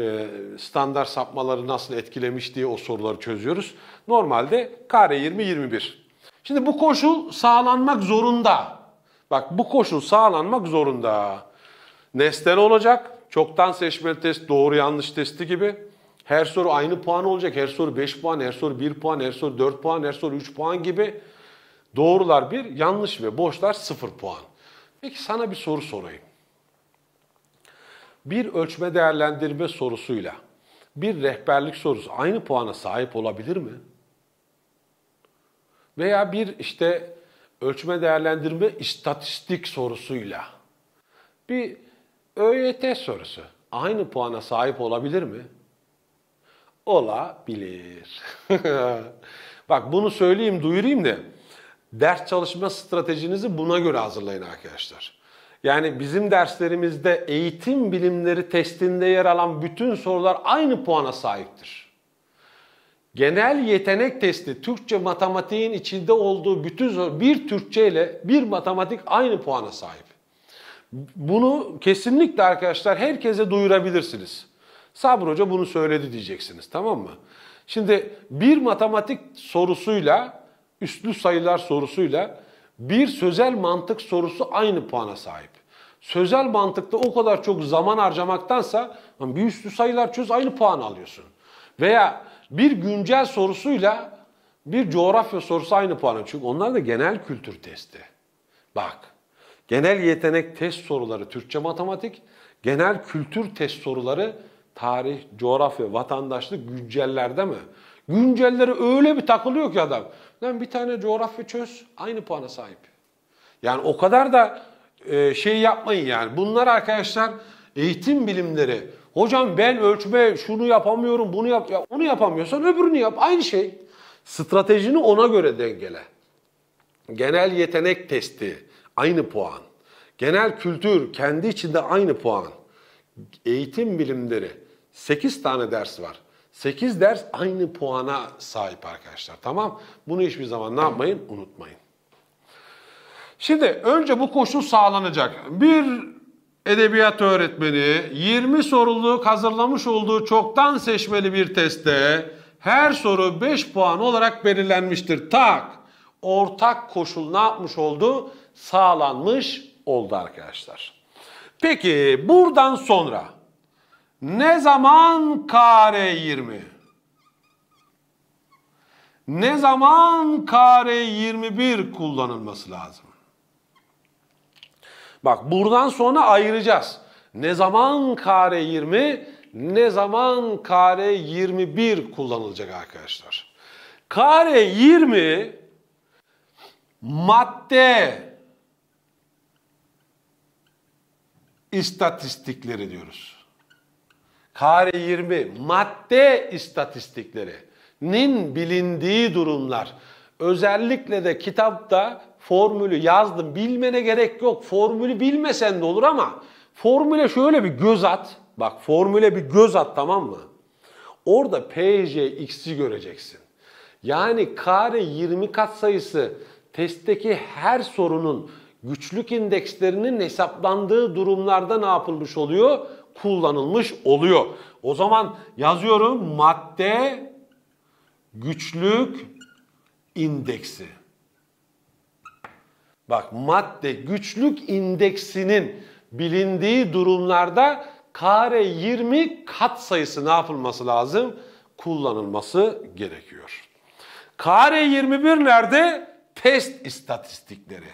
[SPEAKER 1] e, standart sapmaları nasıl etkilemiş diye o soruları çözüyoruz. Normalde kare 20-21. Şimdi bu koşul sağlanmak zorunda. Bak bu koşul sağlanmak zorunda. Nesnel olacak. Çoktan seçmeli test, doğru yanlış testi gibi. Her soru aynı puan olacak. Her soru 5 puan, her soru 1 puan, her soru 4 puan, her soru 3 puan gibi. Doğrular 1, yanlış ve boşlar 0 puan. Peki sana bir soru sorayım bir ölçme değerlendirme sorusuyla bir rehberlik sorusu aynı puana sahip olabilir mi? Veya bir işte ölçme değerlendirme istatistik sorusuyla bir ÖYT sorusu aynı puana sahip olabilir mi? Olabilir. Bak bunu söyleyeyim, duyurayım da ders çalışma stratejinizi buna göre hazırlayın arkadaşlar. Yani bizim derslerimizde eğitim bilimleri testinde yer alan bütün sorular aynı puana sahiptir. Genel yetenek testi Türkçe matematiğin içinde olduğu bütün bir Türkçe ile bir matematik aynı puana sahip. Bunu kesinlikle arkadaşlar herkese duyurabilirsiniz. Sabır Hoca bunu söyledi diyeceksiniz tamam mı? Şimdi bir matematik sorusuyla, üstlü sayılar sorusuyla bir sözel mantık sorusu aynı puana sahip. Sözel mantıkta o kadar çok zaman harcamaktansa bir üstü sayılar çöz aynı puan alıyorsun. Veya bir güncel sorusuyla bir coğrafya sorusu aynı puan alıyor. Çünkü onlar da genel kültür testi. Bak, genel yetenek test soruları Türkçe matematik, genel kültür test soruları tarih, coğrafya, vatandaşlık güncellerde mi? Güncelleri öyle bir takılıyor ki adam. Lan bir tane coğrafya çöz, aynı puana sahip. Yani o kadar da e, şey yapmayın yani. Bunlar arkadaşlar eğitim bilimleri. Hocam ben ölçme şunu yapamıyorum, bunu yap. Ya onu yapamıyorsan öbürünü yap. Aynı şey. Stratejini ona göre dengele. genel yetenek testi aynı puan. Genel kültür kendi içinde aynı puan. Eğitim bilimleri 8 tane ders var. 8 ders aynı puana sahip arkadaşlar. Tamam? Bunu hiçbir zaman ne yapmayın? Unutmayın. Şimdi önce bu koşul sağlanacak. Bir edebiyat öğretmeni 20 soruluk hazırlamış olduğu çoktan seçmeli bir testte her soru 5 puan olarak belirlenmiştir. Tak. Ortak koşul ne yapmış oldu? Sağlanmış oldu arkadaşlar. Peki buradan sonra ne zaman kare 20? Ne zaman kare 21 kullanılması lazım? Bak buradan sonra ayıracağız. Ne zaman kare 20, ne zaman kare 21 kullanılacak arkadaşlar. Kare 20 madde istatistikleri diyoruz. Kare 20 madde istatistiklerinin bilindiği durumlar. Özellikle de kitapta formülü yazdım. Bilmene gerek yok. Formülü bilmesen de olur ama formüle şöyle bir göz at. Bak formüle bir göz at tamam mı? Orada PJ x'i göreceksin. Yani kare 20 katsayısı testteki her sorunun güçlük indekslerinin hesaplandığı durumlarda ne yapılmış oluyor? Kullanılmış oluyor. O zaman yazıyorum madde güçlük indeksi. Bak madde güçlük indeksinin bilindiği durumlarda kare 20 kat sayısı ne yapılması lazım? Kullanılması gerekiyor. Kare 21 nerede? Test istatistikleri.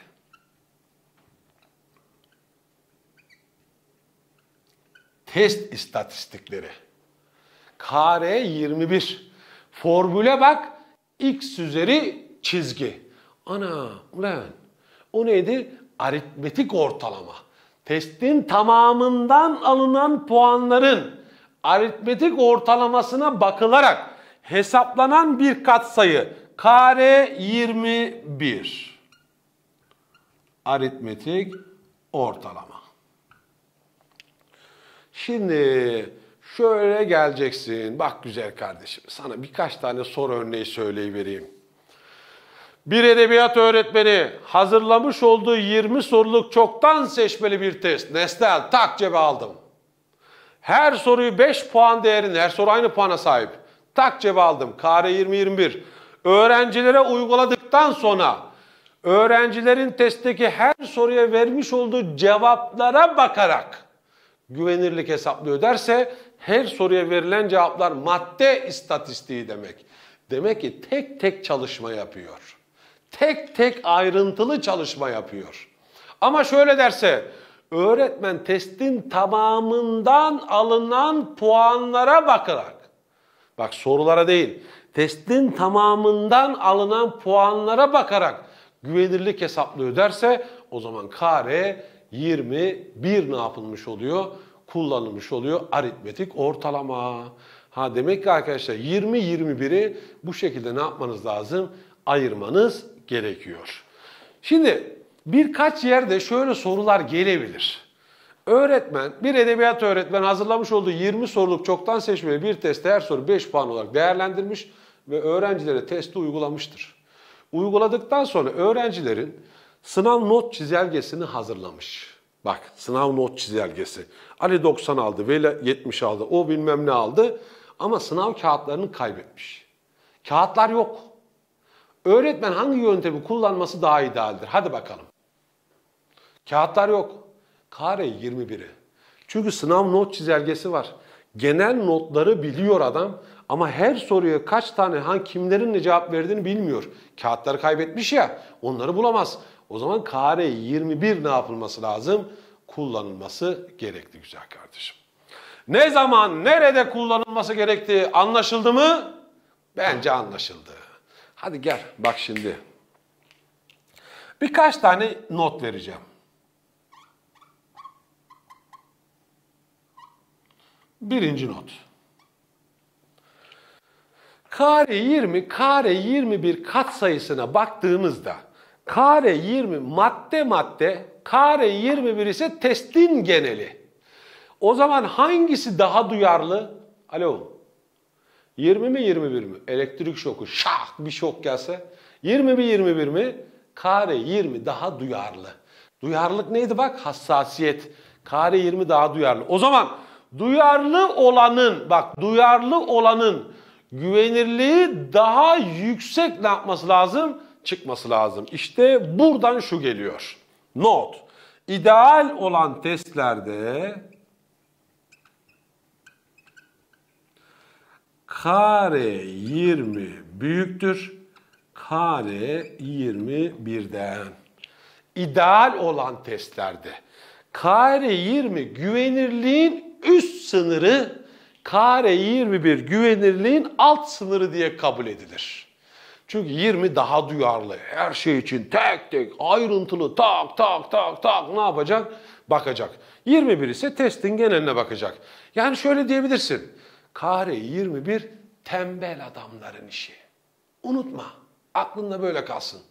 [SPEAKER 1] Test istatistikleri. Kare 21. Formüle bak. X üzeri çizgi. Ana ulan o neydi? Aritmetik ortalama. Testin tamamından alınan puanların aritmetik ortalamasına bakılarak hesaplanan bir katsayı kare 21. Aritmetik ortalama. Şimdi şöyle geleceksin. Bak güzel kardeşim sana birkaç tane soru örneği söyleyivereyim. Bir edebiyat öğretmeni hazırlamış olduğu 20 soruluk çoktan seçmeli bir test. Nestel tak cebe aldım. Her soruyu 5 puan değerinde, her soru aynı puana sahip. Tak cebe aldım. Kare 20-21. Öğrencilere uyguladıktan sonra öğrencilerin testteki her soruya vermiş olduğu cevaplara bakarak güvenirlik hesaplıyor derse her soruya verilen cevaplar madde istatistiği demek. Demek ki tek tek çalışma yapıyor tek tek ayrıntılı çalışma yapıyor. Ama şöyle derse, öğretmen testin tamamından alınan puanlara bakarak, bak sorulara değil, testin tamamından alınan puanlara bakarak güvenirlik hesaplıyor derse, o zaman kare 21 ne yapılmış oluyor? Kullanılmış oluyor aritmetik ortalama. Ha demek ki arkadaşlar 20-21'i bu şekilde ne yapmanız lazım? Ayırmanız gerekiyor. Şimdi birkaç yerde şöyle sorular gelebilir. Öğretmen, bir edebiyat öğretmen hazırlamış olduğu 20 soruluk çoktan seçmeli bir testte her soru 5 puan olarak değerlendirmiş ve öğrencilere testi uygulamıştır. Uyguladıktan sonra öğrencilerin sınav not çizelgesini hazırlamış. Bak sınav not çizelgesi. Ali 90 aldı, Veli 70 aldı, o bilmem ne aldı ama sınav kağıtlarını kaybetmiş. Kağıtlar yok. Öğretmen hangi yöntemi kullanması daha idealdir? Hadi bakalım. Kağıtlar yok. Kare 21'i. Çünkü sınav not çizelgesi var. Genel notları biliyor adam ama her soruya kaç tane hangi kimlerin ne cevap verdiğini bilmiyor. Kağıtları kaybetmiş ya onları bulamaz. O zaman kare 21 ne yapılması lazım? Kullanılması gerekli güzel kardeşim. Ne zaman, nerede kullanılması gerektiği anlaşıldı mı? Bence anlaşıldı. Hadi gel bak şimdi. Birkaç tane not vereceğim. Birinci not. Kare 20, kare 21 kat sayısına baktığımızda Kare 20 madde madde, kare 21 ise testin geneli. O zaman hangisi daha duyarlı? Alo. 20 mi 21 mi? Elektrik şoku şak bir şok gelse. 20 mi 21 mi? Kare 20 daha duyarlı. Duyarlılık neydi bak? Hassasiyet. Kare 20 daha duyarlı. O zaman duyarlı olanın bak duyarlı olanın güvenirliği daha yüksek ne yapması lazım? Çıkması lazım. İşte buradan şu geliyor. Not. İdeal olan testlerde kare 20 büyüktür. Kare 21'den. İdeal olan testlerde kare 20 güvenirliğin üst sınırı, kare 21 güvenirliğin alt sınırı diye kabul edilir. Çünkü 20 daha duyarlı. Her şey için tek tek ayrıntılı tak tak tak tak ne yapacak? Bakacak. 21 ise testin geneline bakacak. Yani şöyle diyebilirsin. Kare 21 tembel adamların işi. Unutma. Aklında böyle kalsın.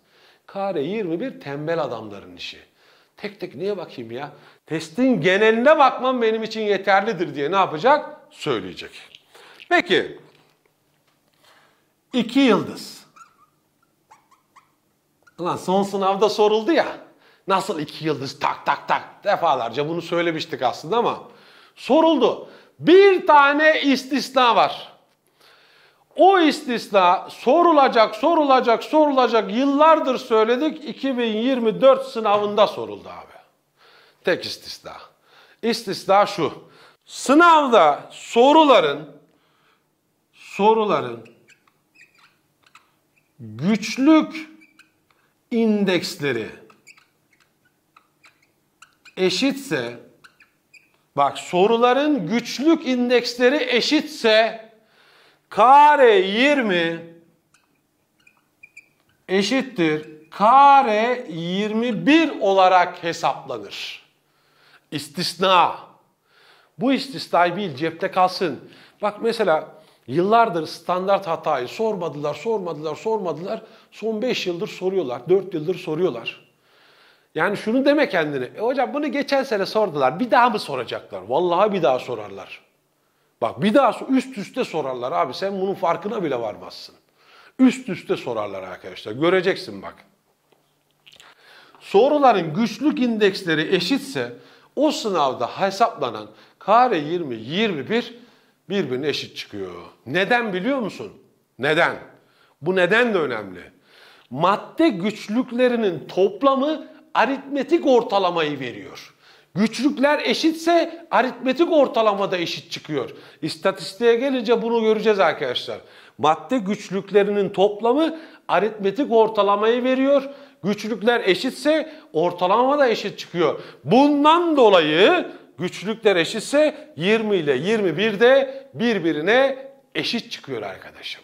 [SPEAKER 1] Kare 21 tembel adamların işi. Tek tek niye bakayım ya? Testin geneline bakmam benim için yeterlidir diye ne yapacak? Söyleyecek. Peki. İki yıldız. Ulan son sınavda soruldu ya. Nasıl iki yıldız tak tak tak defalarca bunu söylemiştik aslında ama soruldu. Bir tane istisna var. O istisna sorulacak, sorulacak, sorulacak yıllardır söyledik 2024 sınavında soruldu abi. Tek istisna. İstisna şu. Sınavda soruların soruların güçlük indeksleri eşitse bak soruların güçlük indeksleri eşitse kare 20 eşittir kare 21 olarak hesaplanır. İstisna. Bu istisnayı bil cepte kalsın. Bak mesela yıllardır standart hatayı sormadılar, sormadılar, sormadılar. Son 5 yıldır soruyorlar, 4 yıldır soruyorlar. Yani şunu deme kendine. E hocam bunu geçen sene sordular. Bir daha mı soracaklar? Vallahi bir daha sorarlar. Bak bir daha üst üste sorarlar abi. Sen bunun farkına bile varmazsın. Üst üste sorarlar arkadaşlar. Göreceksin bak. Soruların güçlük indeksleri eşitse o sınavda hesaplanan kare 20, 21 birbirine eşit çıkıyor. Neden biliyor musun? Neden? Bu neden de önemli. Madde güçlüklerinin toplamı aritmetik ortalamayı veriyor. Güçlükler eşitse aritmetik ortalama da eşit çıkıyor. İstatistiğe gelince bunu göreceğiz arkadaşlar. Madde güçlüklerinin toplamı aritmetik ortalamayı veriyor. Güçlükler eşitse ortalama da eşit çıkıyor. Bundan dolayı güçlükler eşitse 20 ile 21 de birbirine eşit çıkıyor arkadaşım.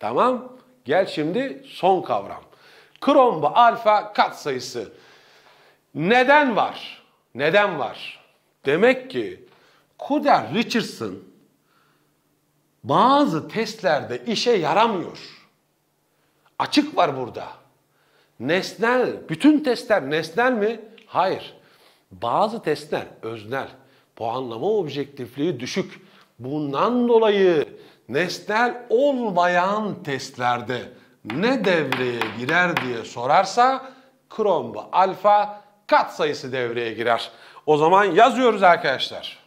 [SPEAKER 1] Tamam? Gel şimdi son kavram. Kromba alfa katsayısı. Neden var? Neden var? Demek ki Kuder Richardson bazı testlerde işe yaramıyor. Açık var burada. Nesnel, bütün testler nesnel mi? Hayır. Bazı testler öznel. Puanlama objektifliği düşük. Bundan dolayı nesnel olmayan testlerde ne devreye girer diye sorarsa kromba alfa kat sayısı devreye girer. O zaman yazıyoruz arkadaşlar.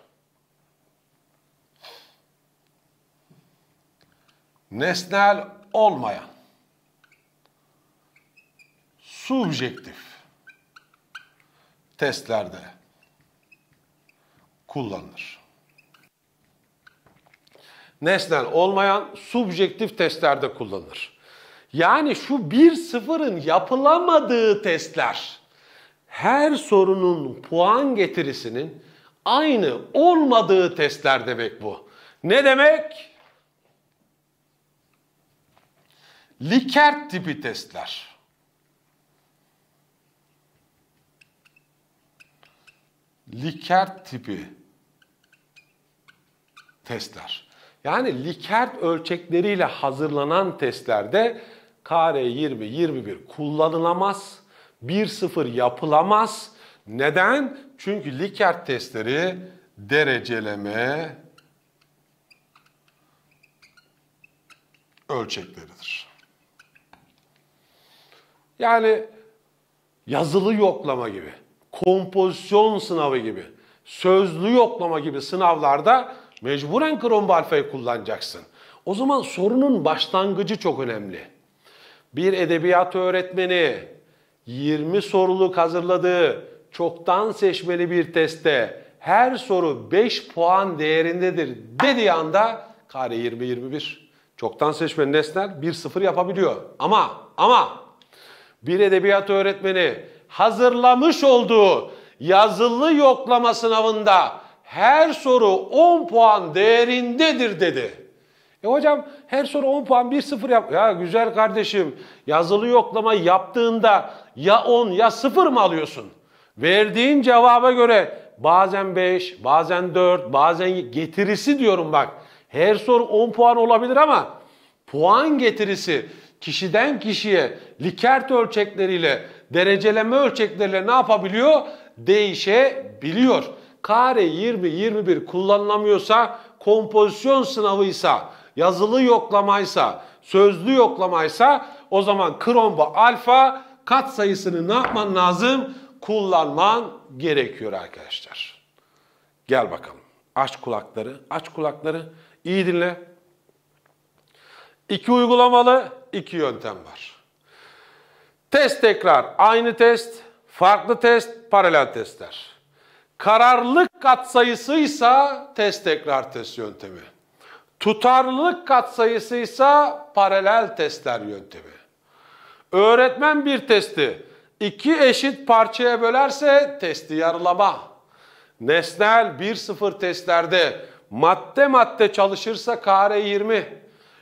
[SPEAKER 1] Nesnel olmayan subjektif testlerde kullanılır. Nesnel olmayan subjektif testlerde kullanılır. Yani şu bir sıfırın yapılamadığı testler her sorunun puan getirisinin aynı olmadığı testler demek bu. Ne demek? Likert tipi testler. Likert tipi testler. Yani Likert ölçekleriyle hazırlanan testlerde kare 20, 21 kullanılamaz 1-0 yapılamaz. Neden? Çünkü Likert testleri dereceleme ölçekleridir. Yani yazılı yoklama gibi, kompozisyon sınavı gibi, sözlü yoklama gibi sınavlarda mecburen kromba alfayı kullanacaksın. O zaman sorunun başlangıcı çok önemli. Bir edebiyat öğretmeni 20 soruluk hazırladığı çoktan seçmeli bir testte her soru 5 puan değerindedir dediği anda kare 20-21 çoktan seçmeli nesneler 1-0 yapabiliyor. Ama ama bir edebiyat öğretmeni hazırlamış olduğu yazılı yoklama sınavında her soru 10 puan değerindedir dedi. E hocam her soru 10 puan 1-0 yap. Ya güzel kardeşim yazılı yoklama yaptığında ya 10 ya 0 mı alıyorsun? Verdiğin cevaba göre bazen 5, bazen 4, bazen getirisi diyorum bak. Her soru 10 puan olabilir ama puan getirisi kişiden kişiye Likert ölçekleriyle, dereceleme ölçekleriyle ne yapabiliyor? Değişebiliyor. Kare 20-21 kullanılamıyorsa, kompozisyon sınavıysa, yazılı yoklamaysa, sözlü yoklamaysa o zaman kromba alfa kat sayısını ne yapman lazım? Kullanman gerekiyor arkadaşlar. Gel bakalım. Aç kulakları, aç kulakları. İyi dinle. İki uygulamalı, iki yöntem var. Test tekrar. Aynı test, farklı test, paralel testler. Kararlılık katsayısıysa test tekrar test yöntemi. Tutarlılık katsayısıysa paralel testler yöntemi. Öğretmen bir testi iki eşit parçaya bölerse testi yarılama. Nesnel 1-0 testlerde madde madde çalışırsa kare 20.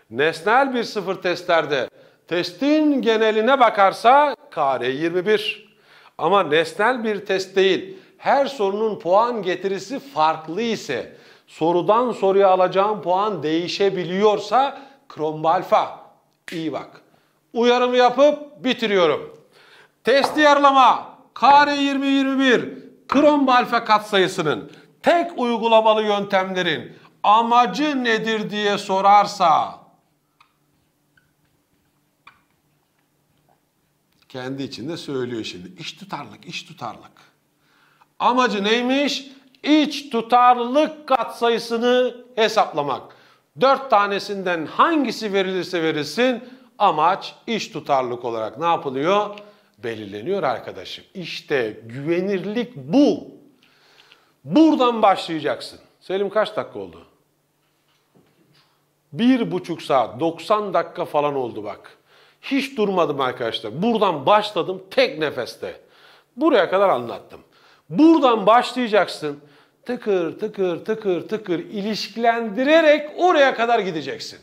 [SPEAKER 1] Nesnel 1-0 testlerde testin geneline bakarsa kare 21. Ama nesnel bir test değil, her sorunun puan getirisi farklı ise, sorudan soruya alacağım puan değişebiliyorsa kromba alfa. İyi bak. Uyarımı yapıp bitiriyorum. Testi yarlama kare 20-21 kromba alfa katsayısının tek uygulamalı yöntemlerin amacı nedir diye sorarsa kendi içinde söylüyor şimdi. İş tutarlık, iş tutarlık. Amacı neymiş? İç tutarlılık katsayısını hesaplamak. Dört tanesinden hangisi verilirse verilsin amaç iş tutarlılık olarak ne yapılıyor? Belirleniyor arkadaşım. İşte güvenirlik bu. Buradan başlayacaksın. Selim kaç dakika oldu? Bir buçuk saat, 90 dakika falan oldu bak. Hiç durmadım arkadaşlar. Buradan başladım tek nefeste. Buraya kadar anlattım. Buradan başlayacaksın. Tıkır tıkır tıkır tıkır ilişkilendirerek oraya kadar gideceksin.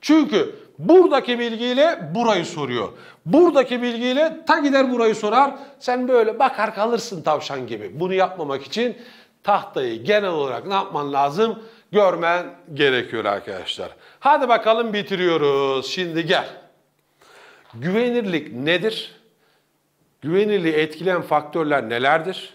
[SPEAKER 1] Çünkü buradaki bilgiyle burayı soruyor. Buradaki bilgiyle ta gider burayı sorar. Sen böyle bakar kalırsın tavşan gibi. Bunu yapmamak için tahtayı genel olarak ne yapman lazım? Görmen gerekiyor arkadaşlar. Hadi bakalım bitiriyoruz. Şimdi gel. Güvenirlik nedir? Güvenirliği etkileyen faktörler nelerdir?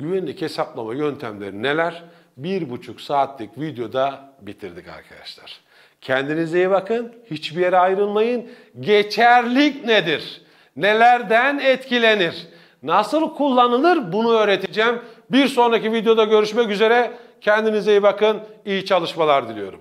[SPEAKER 1] Güvenlik hesaplama yöntemleri neler? Bir buçuk saatlik videoda bitirdik arkadaşlar. Kendinize iyi bakın. Hiçbir yere ayrılmayın. Geçerlik nedir? Nelerden etkilenir? Nasıl kullanılır? Bunu öğreteceğim. Bir sonraki videoda görüşmek üzere. Kendinize iyi bakın. İyi çalışmalar diliyorum.